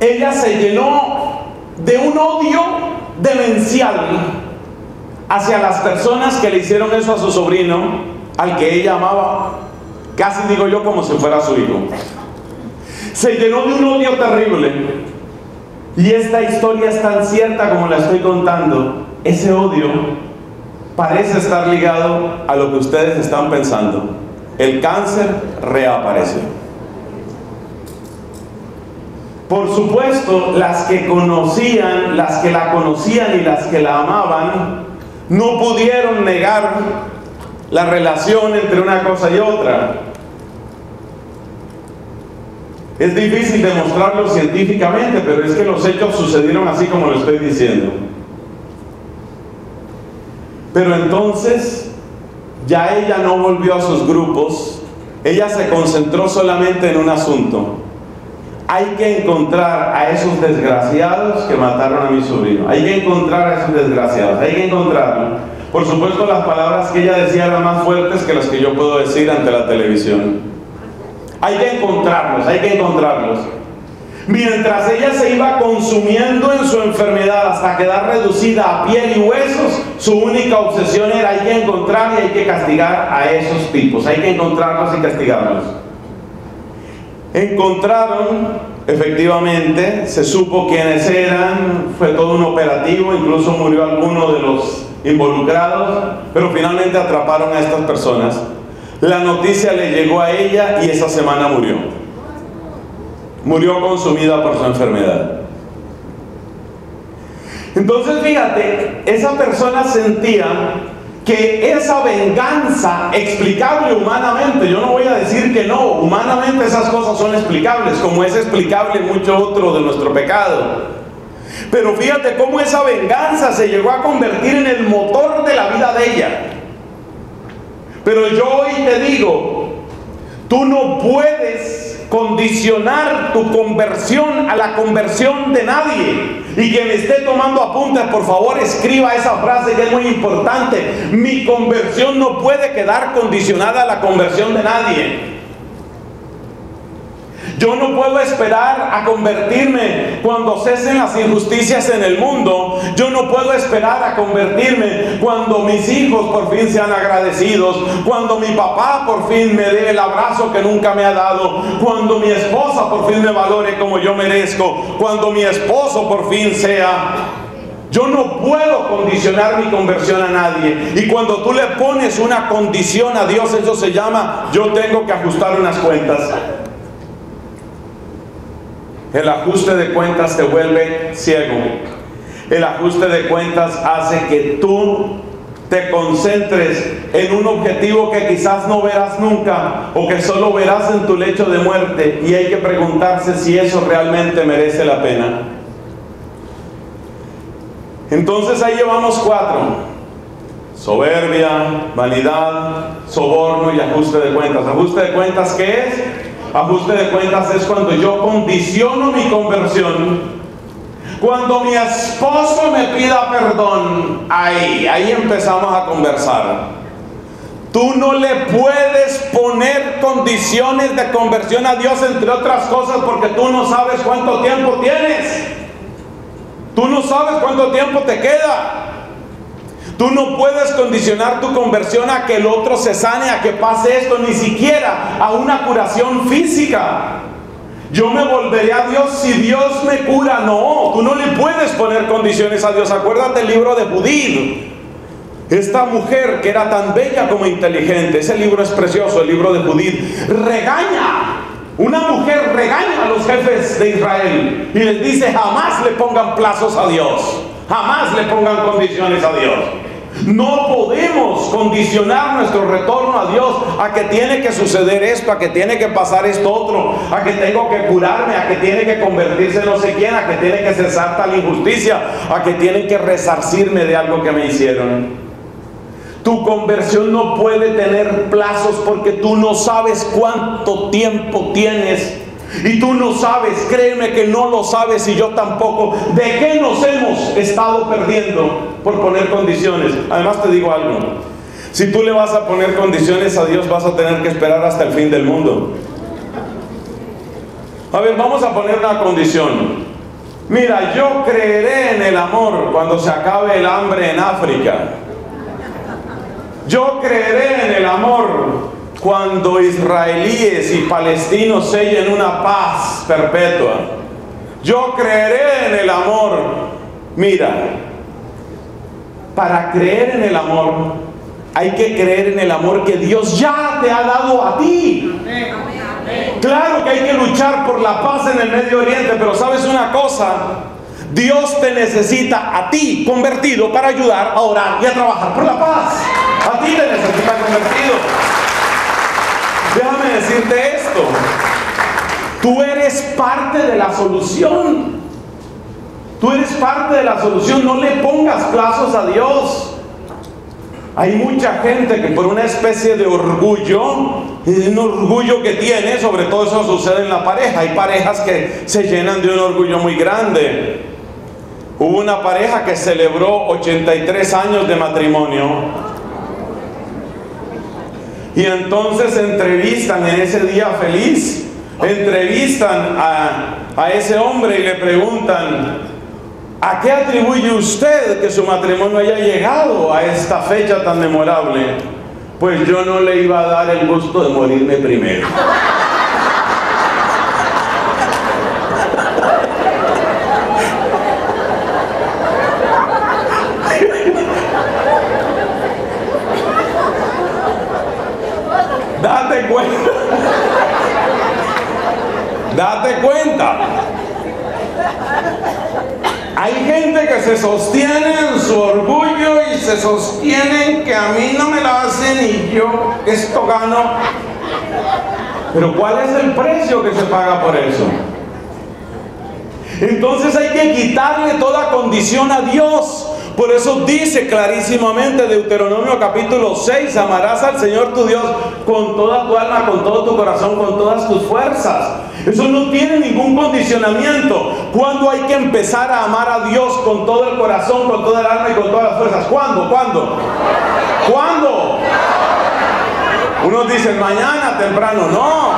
Ella se llenó de un odio demencial hacia las personas que le hicieron eso a su sobrino, al que ella amaba, casi digo yo como si fuera su hijo. Se llenó de un odio terrible y esta historia es tan cierta como la estoy contando. Ese odio parece estar ligado a lo que ustedes están pensando. El cáncer reapareció. Por supuesto, las que conocían, las que la conocían y las que la amaban, no pudieron negar la relación entre una cosa y otra. Es difícil demostrarlo científicamente, pero es que los hechos sucedieron así como lo estoy diciendo. Pero entonces ya ella no volvió a sus grupos, ella se concentró solamente en un asunto. Hay que encontrar a esos desgraciados que mataron a mi sobrino. Hay que encontrar a esos desgraciados, hay que encontrarlos. Por supuesto las palabras que ella decía eran más fuertes que las que yo puedo decir ante la televisión. Hay que encontrarlos, hay que encontrarlos. Mientras ella se iba consumiendo en su enfermedad hasta quedar reducida a piel y huesos, su única obsesión era hay que encontrar y hay que castigar a esos tipos, hay que encontrarlos y castigarlos. Encontraron, efectivamente, se supo quiénes eran, fue todo un operativo, incluso murió alguno de los involucrados, pero finalmente atraparon a estas personas. La noticia le llegó a ella y esa semana murió. murió consumida por su enfermedad. Entonces fíjate, esa persona sentía que esa venganza explicable humanamente, yo no voy a decir que no, humanamente esas cosas son explicables, como es explicable mucho otro de nuestro pecado. Pero fíjate cómo esa venganza se llegó a convertir en el motor de la vida de ella. Pero yo hoy te digo, tú no puedes condicionar tu conversión a la conversión de nadie. Y quien esté tomando apuntes, por favor, escriba esa frase que es muy importante. Mi conversión no puede quedar condicionada a la conversión de nadie. Yo no puedo esperar a convertirme cuando cesen las injusticias en el mundo. Yo no puedo esperar a convertirme cuando mis hijos por fin sean agradecidos. Cuando mi papá por fin me dé el abrazo que nunca me ha dado. Cuando mi esposa por fin me valore como yo merezco. Cuando mi esposo por fin sea yo no puedo condicionar mi conversión a nadie. Y cuando tú le pones una condición a Dios, eso se llama, yo tengo que ajustar unas cuentas. El ajuste de cuentas te vuelve ciego. El ajuste de cuentas hace que tú te concentres en un objetivo que quizás no verás nunca o que solo verás en tu lecho de muerte y hay que preguntarse si eso realmente merece la pena. Entonces ahí llevamos cuatro. Soberbia, vanidad, soborno y ajuste de cuentas. ¿Ajuste de cuentas qué es? Ajuste de cuentas es cuando yo condiciono mi conversión. Cuando mi esposo me pida perdón, ahí, ahí empezamos a conversar. Tú no le puedes poner condiciones de conversión a Dios, entre otras cosas, porque tú no sabes cuánto tiempo tienes. Tú no sabes cuánto tiempo te queda. Tú no puedes condicionar tu conversión a que el otro se sane, a que pase esto, ni siquiera a una curación física. Yo me volveré a Dios si Dios me cura. No, tú no le puedes poner condiciones a Dios. Acuérdate el libro de Judith. Esta mujer que era tan bella como inteligente, ese libro es precioso, el libro de Judith, regaña. Una mujer regaña a los jefes de Israel y les dice, jamás le pongan plazos a Dios, jamás le pongan condiciones a Dios. No podemos condicionar nuestro retorno a Dios a que tiene que suceder esto, a que tiene que pasar esto otro, a que tengo que curarme, a que tiene que convertirse en no sé quién, a que tiene que cesar tal injusticia, a que tienen que resarcirme de algo que me hicieron. Tu conversión no puede tener plazos porque tú no sabes cuánto tiempo tienes y tú no sabes, créeme que no lo sabes y yo tampoco, de qué nos hemos estado perdiendo por poner condiciones. Además te digo algo, si tú le vas a poner condiciones a Dios vas a tener que esperar hasta el fin del mundo. A ver, vamos a poner una condición. Mira, yo creeré en el amor cuando se acabe el hambre en África. Yo creeré en el amor cuando israelíes y palestinos sellen una paz perpetua. Yo creeré en el amor. Mira, para creer en el amor hay que creer en el amor que Dios ya te ha dado a ti. Claro que hay que luchar por la paz en el Medio Oriente, pero sabes una cosa, Dios te necesita a ti convertido para ayudar a orar y a trabajar por la paz. A ti te necesita convertido. Decirte esto. Tú eres parte de la solución. Tú eres parte de la solución. No le pongas plazos a Dios. Hay mucha gente que por una especie de orgullo, un orgullo que tiene, sobre todo eso sucede en la pareja. Hay parejas que se llenan de un orgullo muy grande. Hubo una pareja que celebró 83 años de matrimonio y entonces entrevistan en ese día feliz, entrevistan a, ese hombre y le preguntan, ¿a qué atribuye usted que su matrimonio haya llegado a esta fecha tan memorable? Pues yo no le iba a dar el gusto de morirme primero. Date cuenta. Hay gente que se sostiene en su orgullo y se sostiene que a mí no me la hacen y yo esto gano. Pero ¿cuál es el precio que se paga por eso? Entonces hay que quitarle toda condición a Dios. Por eso dice clarísimamente Deuteronomio capítulo 6, amarás al Señor tu Dios con toda tu alma, con todo tu corazón, con todas tus fuerzas. Eso no tiene ningún condicionamiento. ¿Cuándo hay que empezar a amar a Dios con todo el corazón, con toda el alma y con todas las fuerzas? ¿Cuándo? ¿Cuándo? ¿Cuándo? Unos dicen mañana, temprano, no.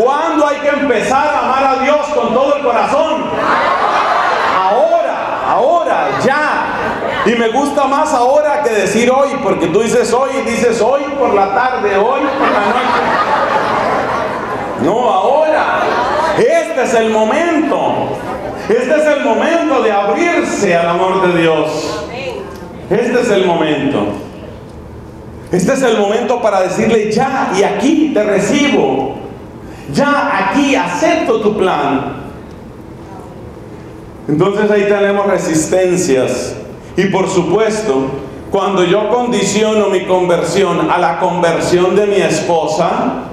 ¿Cuándo hay que empezar a amar a Dios con todo el corazón? Ahora, ahora, ya. Y me gusta más ahora que decir hoy, porque tú dices hoy, dices hoy por la tarde, hoy por la noche. No, ahora. Este es el momento. Este es el momento de abrirse al amor de Dios. Este es el momento. Este es el momento para decirle ya y aquí te recibo. Ya aquí acepto tu plan. Entonces ahí tenemos resistencias. Y por supuesto, cuando yo condiciono mi conversión a la conversión de mi esposa,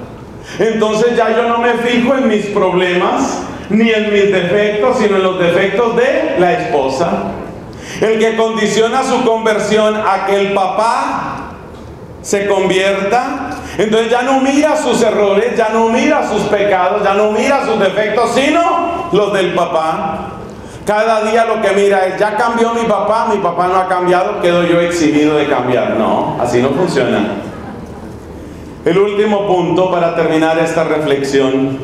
entonces ya yo no me fijo en mis problemas ni en mis defectos, sino en los defectos de la esposa. El que condiciona su conversión a que el papá se convierta, entonces ya no mira sus errores, ya no mira sus pecados, ya no mira sus defectos, sino los del papá. Cada día lo que mira es, ya cambió mi papá, mi papá no ha cambiado, quedo yo exhibido de cambiar. No, así no funciona. El último punto para terminar esta reflexión,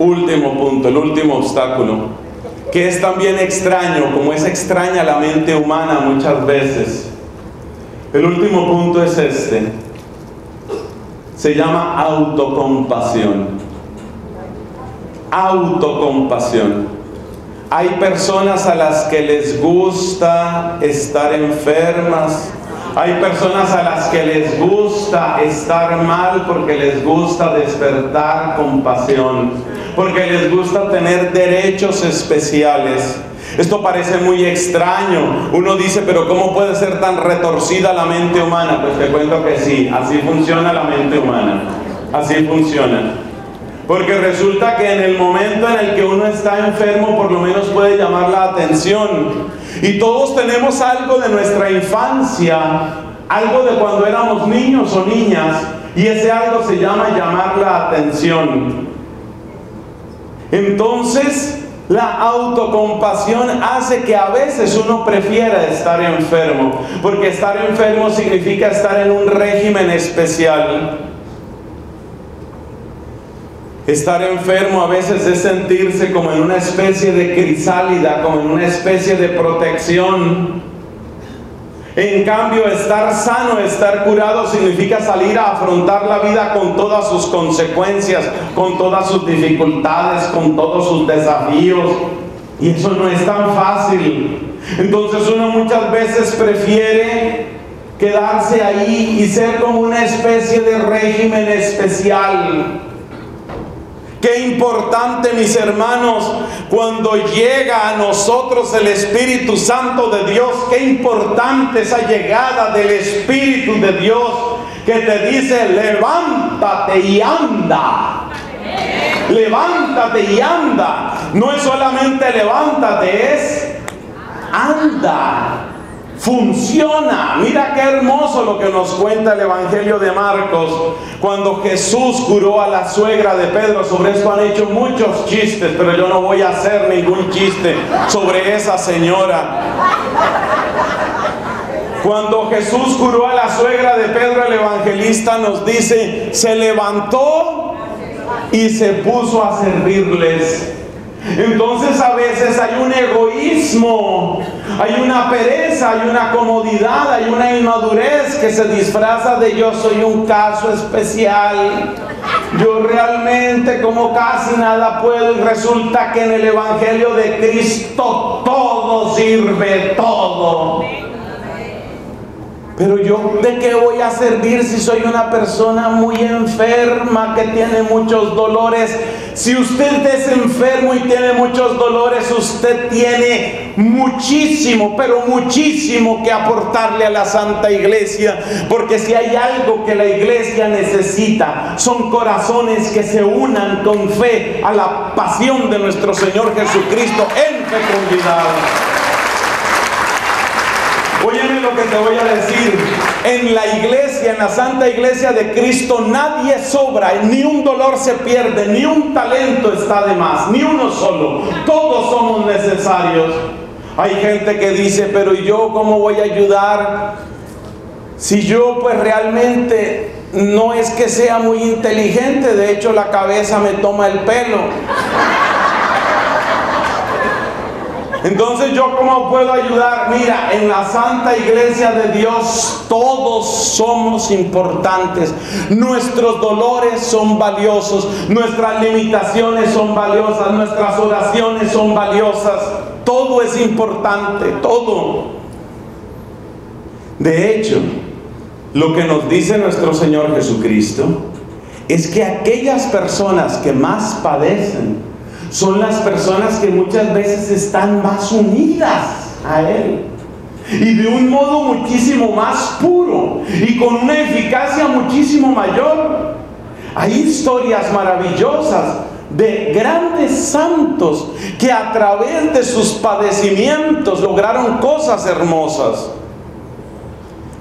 último punto, el último obstáculo, que es también extraño, como es extraña la mente humana muchas veces. El último punto es este. Se llama autocompasión. Autocompasión. Hay personas a las que les gusta estar enfermas. Hay personas a las que les gusta estar mal porque les gusta despertar compasión, porque les gusta tener derechos especiales. Esto parece muy extraño. Uno dice, pero ¿cómo puede ser tan retorcida la mente humana? Pues te cuento que sí, así funciona la mente humana. Así funciona. Porque resulta que en el momento en el que uno está enfermo, por lo menos puede llamar la atención. Y todos tenemos algo de nuestra infancia, algo de cuando éramos niños o niñas, y ese algo se llama llamar la atención. Entonces, la autocompasión hace que a veces uno prefiera estar enfermo, porque estar enfermo significa estar en un régimen especial. Estar enfermo a veces es sentirse como en una especie de crisálida, como en una especie de protección. En cambio, estar sano, estar curado significa salir a afrontar la vida con todas sus consecuencias, con todas sus dificultades, con todos sus desafíos. Y eso no es tan fácil. Entonces uno muchas veces prefiere quedarse ahí y ser como una especie de régimen especial Qué importante, mis hermanos, cuando llega a nosotros el Espíritu Santo de Dios, qué importante esa llegada del Espíritu de Dios que te dice, levántate y anda. Levántate y anda. No es solamente levántate, es anda funciona. Mira qué hermoso lo que nos cuenta el Evangelio de Marcos. Cuando Jesús curó a la suegra de Pedro, sobre esto han hecho muchos chistes, pero yo no voy a hacer ningún chiste sobre esa señora. Cuando Jesús curó a la suegra de Pedro, el evangelista nos dice, se levantó y se puso a servirles. Entonces a veces hay un egoísmo, hay una pereza, hay una comodidad, hay una inmadurez que se disfraza de yo soy un caso especial. Yo realmente como casi nada puedo y resulta que en el Evangelio de Cristo todo sirve, todo. Pero yo de qué voy a servir si soy una persona muy enferma que tiene muchos dolores. Si usted es enfermo y tiene muchos dolores, usted tiene muchísimo, pero muchísimo que aportarle a la Santa Iglesia, porque si hay algo que la Iglesia necesita, son corazones que se unan con fe a la pasión de nuestro Señor Jesucristo en fecundidad. Que te voy a decir. En la iglesia, en la santa iglesia de Cristo, nadie sobra, ni un dolor se pierde, ni un talento está de más, ni uno solo. Todos somos necesarios. Hay gente que dice, pero yo cómo voy a ayudar? Si yo pues realmente no es que sea muy inteligente, de hecho la cabeza me toma el pelo. Entonces yo cómo puedo ayudar? Mira, en la Santa Iglesia de Dios todos somos importantes. Nuestros dolores son valiosos, nuestras limitaciones son valiosas, nuestras oraciones son valiosas. Todo es importante, todo. De hecho, lo que nos dice nuestro Señor Jesucristo es que aquellas personas que más padecen, son las personas que muchas veces están más unidas a Él. Y de un modo muchísimo más puro y con una eficacia muchísimo mayor. Hay historias maravillosas de grandes santos que a través de sus padecimientos lograron cosas hermosas.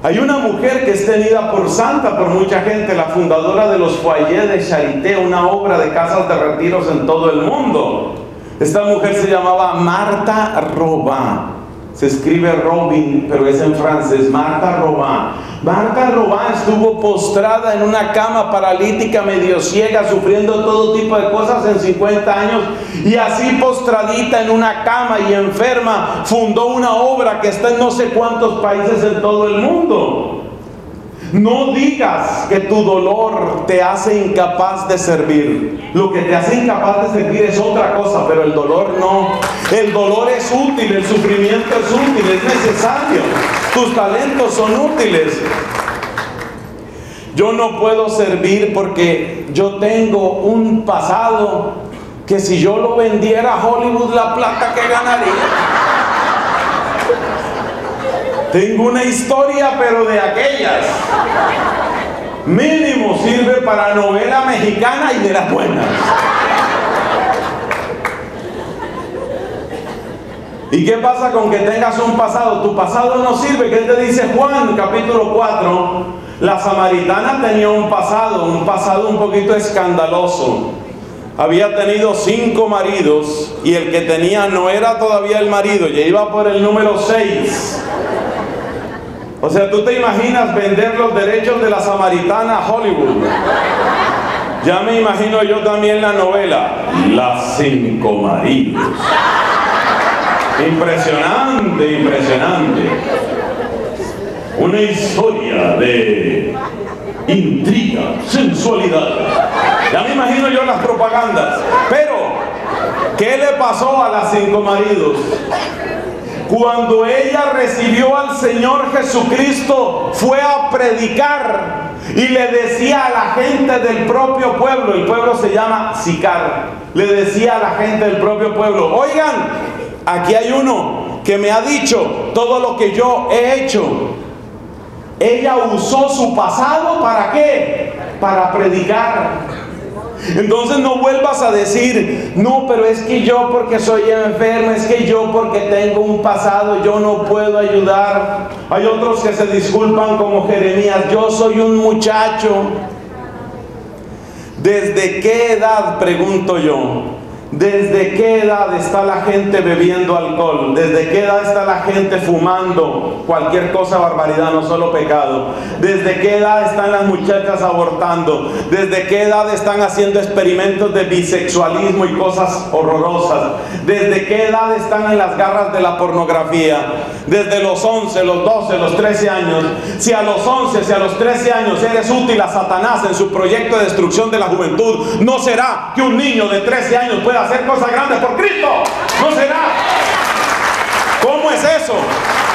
Hay una mujer que es tenida por santa por mucha gente, la fundadora de los foyers de Charité, una obra de casas de retiros en todo el mundo. Esta mujer se llamaba Marta Robin. Se escribe Robin, pero es en francés, Marta Robin. Marta Robin estuvo postrada en una cama paralítica, medio ciega, sufriendo todo tipo de cosas en 50 años. Y así postradita en una cama y enferma, fundó una obra que está en no sé cuántos países en todo el mundo. No digas que tu dolor te hace incapaz de servir. Lo que te hace incapaz de servir es otra cosa, pero el dolor no. El dolor es útil, el sufrimiento es útil, es necesario. Tus talentos son útiles. Yo no puedo servir porque yo tengo un pasado que si yo lo vendiera a Hollywood la plata que ganaría. Tengo una historia, pero de aquellas. Mínimo sirve para novela mexicana y de las buenas. ¿Y qué pasa con que tengas un pasado? Tu pasado no sirve. ¿Qué te dice Juan, capítulo 4? La samaritana tenía un pasado, un pasado un poquito escandaloso. Había tenido cinco maridos y el que tenía no era todavía el marido, ya iba por el número 6. O sea, tú te imaginas vender los derechos de la samaritana a Hollywood. Ya me imagino yo también la novela, Las cinco maridos. Impresionante, impresionante. Una historia de intriga, sensualidad. Ya me imagino yo las propagandas. Pero, ¿qué le pasó a las cinco maridos? Cuando ella recibió al Señor Jesucristo, fue a predicar y le decía a la gente del propio pueblo, el pueblo se llama Sicar, le decía a la gente del propio pueblo, oigan, aquí hay uno que me ha dicho todo lo que yo he hecho. Ella usó su pasado para qué? Para predicar. Entonces no vuelvas a decir, no, pero es que yo porque soy enferma, es que yo porque tengo un pasado, yo no puedo ayudar. Hay otros que se disculpan como Jeremías, yo soy un muchacho. ¿Desde qué edad, pregunto yo, ¿Desde qué edad está la gente bebiendo alcohol? ¿Desde qué edad está la gente fumando cualquier cosa barbaridad, no solo pecado? ¿Desde qué edad están las muchachas abortando? ¿Desde qué edad están haciendo experimentos de bisexualismo y cosas horrorosas? ¿Desde qué edad están en las garras de la pornografía? Desde los 11, los 12, los 13 años. Si a los 11, si a los 13 años eres útil a Satanás en su proyecto de destrucción de la juventud, no será que un niño de 13 años pueda hacer cosas grandes por Cristo. No será. ¿Cómo es eso?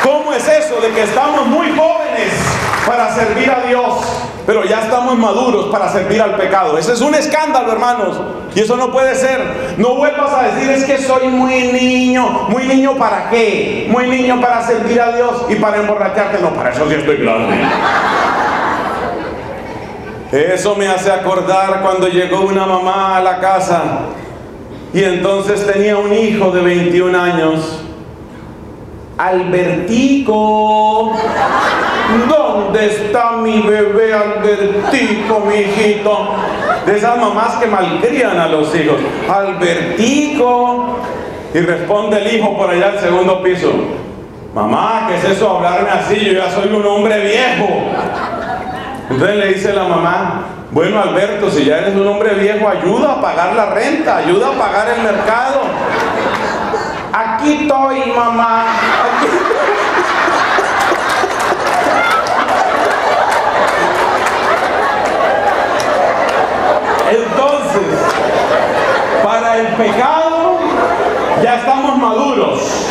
¿Cómo es eso de que estamos muy jóvenes para servir a Dios, pero ya estamos maduros para servir al pecado. Ese es un escándalo, hermanos. Y eso no puede ser. No vuelvas a decir es que soy muy niño. ¿Muy niño para qué? Muy niño para servir a Dios y para emborracharte. No, para eso sí estoy grande. Eso me hace acordar cuando llegó una mamá a la casa y entonces tenía un hijo de 21 años. Albertico, ¿dónde está mi bebé Albertico, mi hijito? De esas mamás que malcrían a los hijos. Albertico. Y responde el hijo por allá al segundo piso. Mamá, ¿qué es eso hablarme así? Yo ya soy un hombre viejo. Entonces le dice la mamá, bueno Alberto, si ya eres un hombre viejo, ayuda a pagar la renta, ayuda a pagar el mercado. Aquí estoy, mamá. Entonces, para el pecado ya estamos maduros.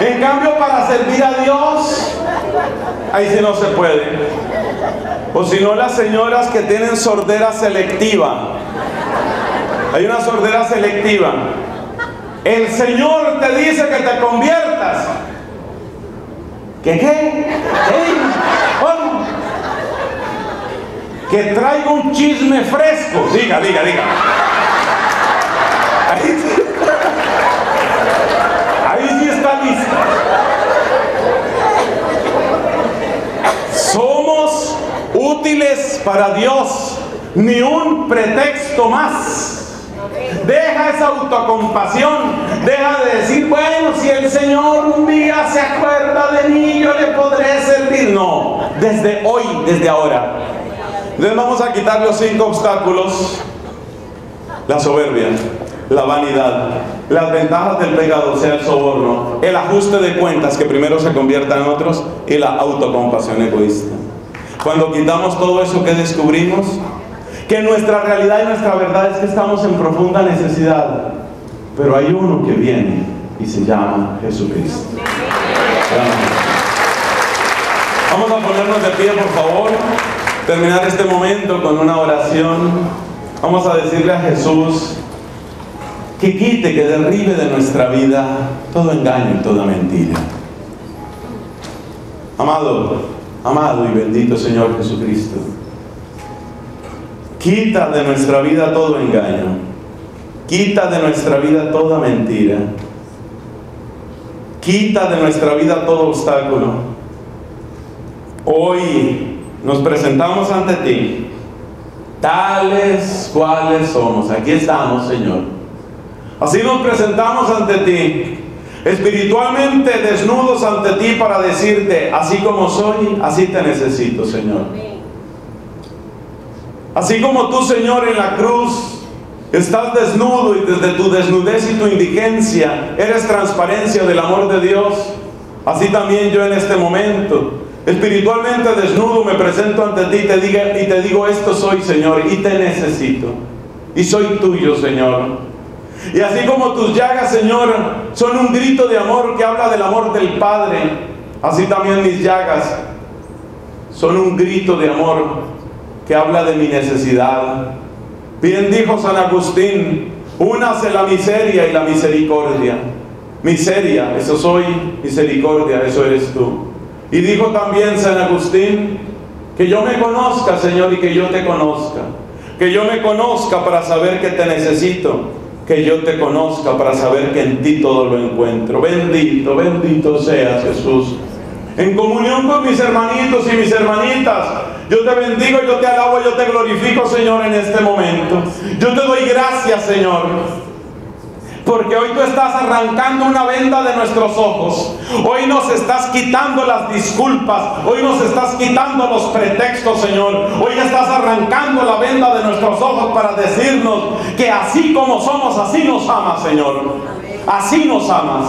En cambio, para servir a Dios, ahí sí no se puede. O si no, las señoras que tienen sordera selectiva. Hay una sordera selectiva. El Señor te dice que te conviertas. ¿Qué qué? ¿Qué? ¿Cómo? Que traigo un chisme fresco. Diga, diga, diga. Ahí sí, ahí sí está lista. Somos útiles para Dios, ni un pretexto más. Deja esa autocompasión, deja de decir, bueno, si el Señor un día se acuerda de mí, yo le podré servir. No, desde hoy, desde ahora. Entonces vamos a quitar los cinco obstáculos. La soberbia, la vanidad, las ventajas del pecado, sea el soborno, el ajuste de cuentas que primero se convierta en otros y la autocompasión egoísta. Cuando quitamos todo eso que descubrimos, que nuestra realidad y nuestra verdad es que estamos en profunda necesidad, pero hay uno que viene y se llama Jesucristo. Vamos a ponernos de pie, por favor, terminar este momento con una oración. Vamos a decirle a Jesús que quite, que derribe de nuestra vida todo engaño y toda mentira. Amado, amado y bendito Señor Jesucristo, quita de nuestra vida todo engaño, quita de nuestra vida toda mentira, quita de nuestra vida todo obstáculo. Hoy nos presentamos ante ti, tales cuales somos. Aquí estamos, Señor. Así nos presentamos ante ti, espiritualmente desnudos ante ti para decirte, así como soy, así te necesito, Señor. Así como tú, Señor, en la cruz estás desnudo y desde tu desnudez y tu indigencia eres transparencia del amor de Dios, así también yo en este momento, espiritualmente desnudo, me presento ante ti y te, te digo, esto soy, Señor, y te necesito. Y soy tuyo, Señor. Y así como tus llagas, Señor, son un grito de amor que habla del amor del Padre, así también mis llagas son un grito de amor que habla de mi necesidad. Bien dijo San Agustín, únase la miseria y la misericordia. Miseria, eso soy, misericordia, eso eres tú. Y dijo también San Agustín, que yo me conozca, Señor, y que yo te conozca. Que yo me conozca para saber que te necesito que yo te conozca para saber que en ti todo lo encuentro. Bendito, bendito seas Jesús. En comunión con mis hermanitos y mis hermanitas, yo te bendigo, yo te alabo, yo te glorifico, Señor, en este momento. Yo te doy gracias, Señor. Porque hoy tú estás arrancando una venda de nuestros ojos. Hoy nos estás quitando las disculpas. Hoy nos estás quitando los pretextos, Señor. Hoy estás arrancando la venda de nuestros ojos para decirnos que así como somos, así nos amas, Señor. Así nos amas.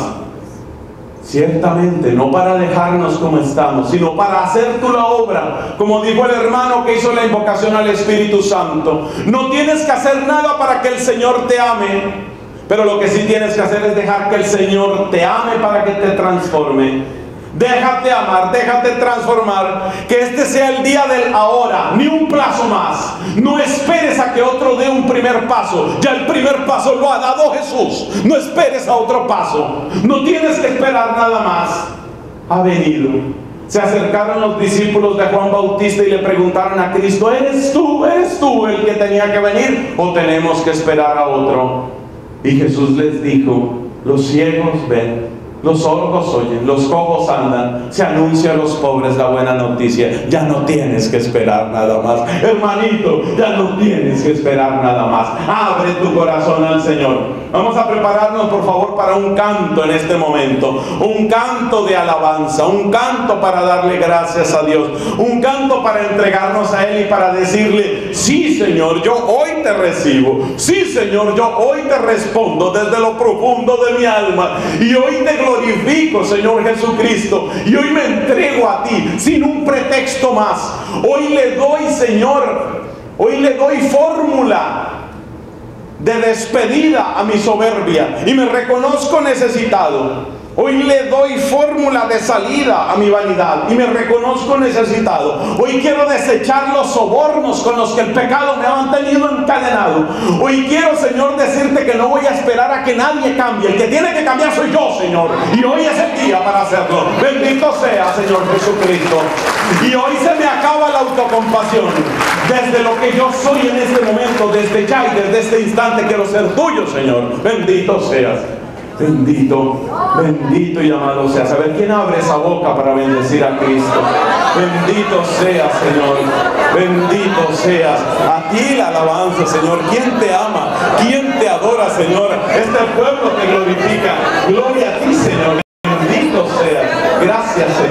Ciertamente, no para dejarnos como estamos, sino para hacer tú la obra, como dijo el hermano que hizo la invocación al Espíritu Santo. No tienes que hacer nada para que el Señor te ame. Pero lo que sí tienes que hacer es dejar que el Señor te ame para que te transforme. Déjate amar, déjate transformar. Que este sea el día del ahora, ni un plazo más. No esperes a que otro dé un primer paso. Ya el primer paso lo ha dado Jesús. No esperes a otro paso. No tienes que esperar nada más. Ha venido. Se acercaron los discípulos de Juan Bautista y le preguntaron a Cristo, ¿eres tú, eres tú el que tenía que venir o tenemos que esperar a otro? Y Jesús les dijo, los ciegos ven, los sordos oyen, los cojos andan, se anuncia a los pobres la buena noticia. Ya no tienes que esperar nada más. Hermanito, ya no tienes que esperar nada más. Abre tu corazón al Señor. Vamos a prepararnos, por favor, para un canto en este momento. Un canto de alabanza, un canto para darle gracias a Dios. Un canto para entregarnos a Él y para decirle, sí Señor, yo hoy te recibo. Sí Señor, yo hoy te respondo desde lo profundo de mi alma. Y hoy te glorifico, Señor Jesucristo. Y hoy me entrego a ti sin un pretexto más. Hoy le doy, Señor, hoy le doy fórmula de despedida a mi soberbia y me reconozco necesitado. Hoy le doy fórmula de salida a mi vanidad y me reconozco necesitado. Hoy quiero desechar los sobornos con los que el pecado me ha mantenido encadenado. Hoy quiero, Señor, decirte que no voy a esperar a que nadie cambie. El que tiene que cambiar soy yo, Señor. Y hoy es el día para hacerlo. Bendito sea, Señor Jesucristo. Y hoy se me acaba la autocompasión. Desde lo que yo soy en este momento, desde ya y desde este instante quiero ser tuyo, Señor. Bendito seas. Bendito, bendito y amado sea. Saber quién abre esa boca para bendecir a Cristo. Bendito seas, Señor. Bendito seas. A ti la alabanza, Señor. ¿Quién te ama? ¿Quién te adora, Señor? Este pueblo te glorifica. Gloria a ti, Señor. Bendito seas. Gracias, Señor.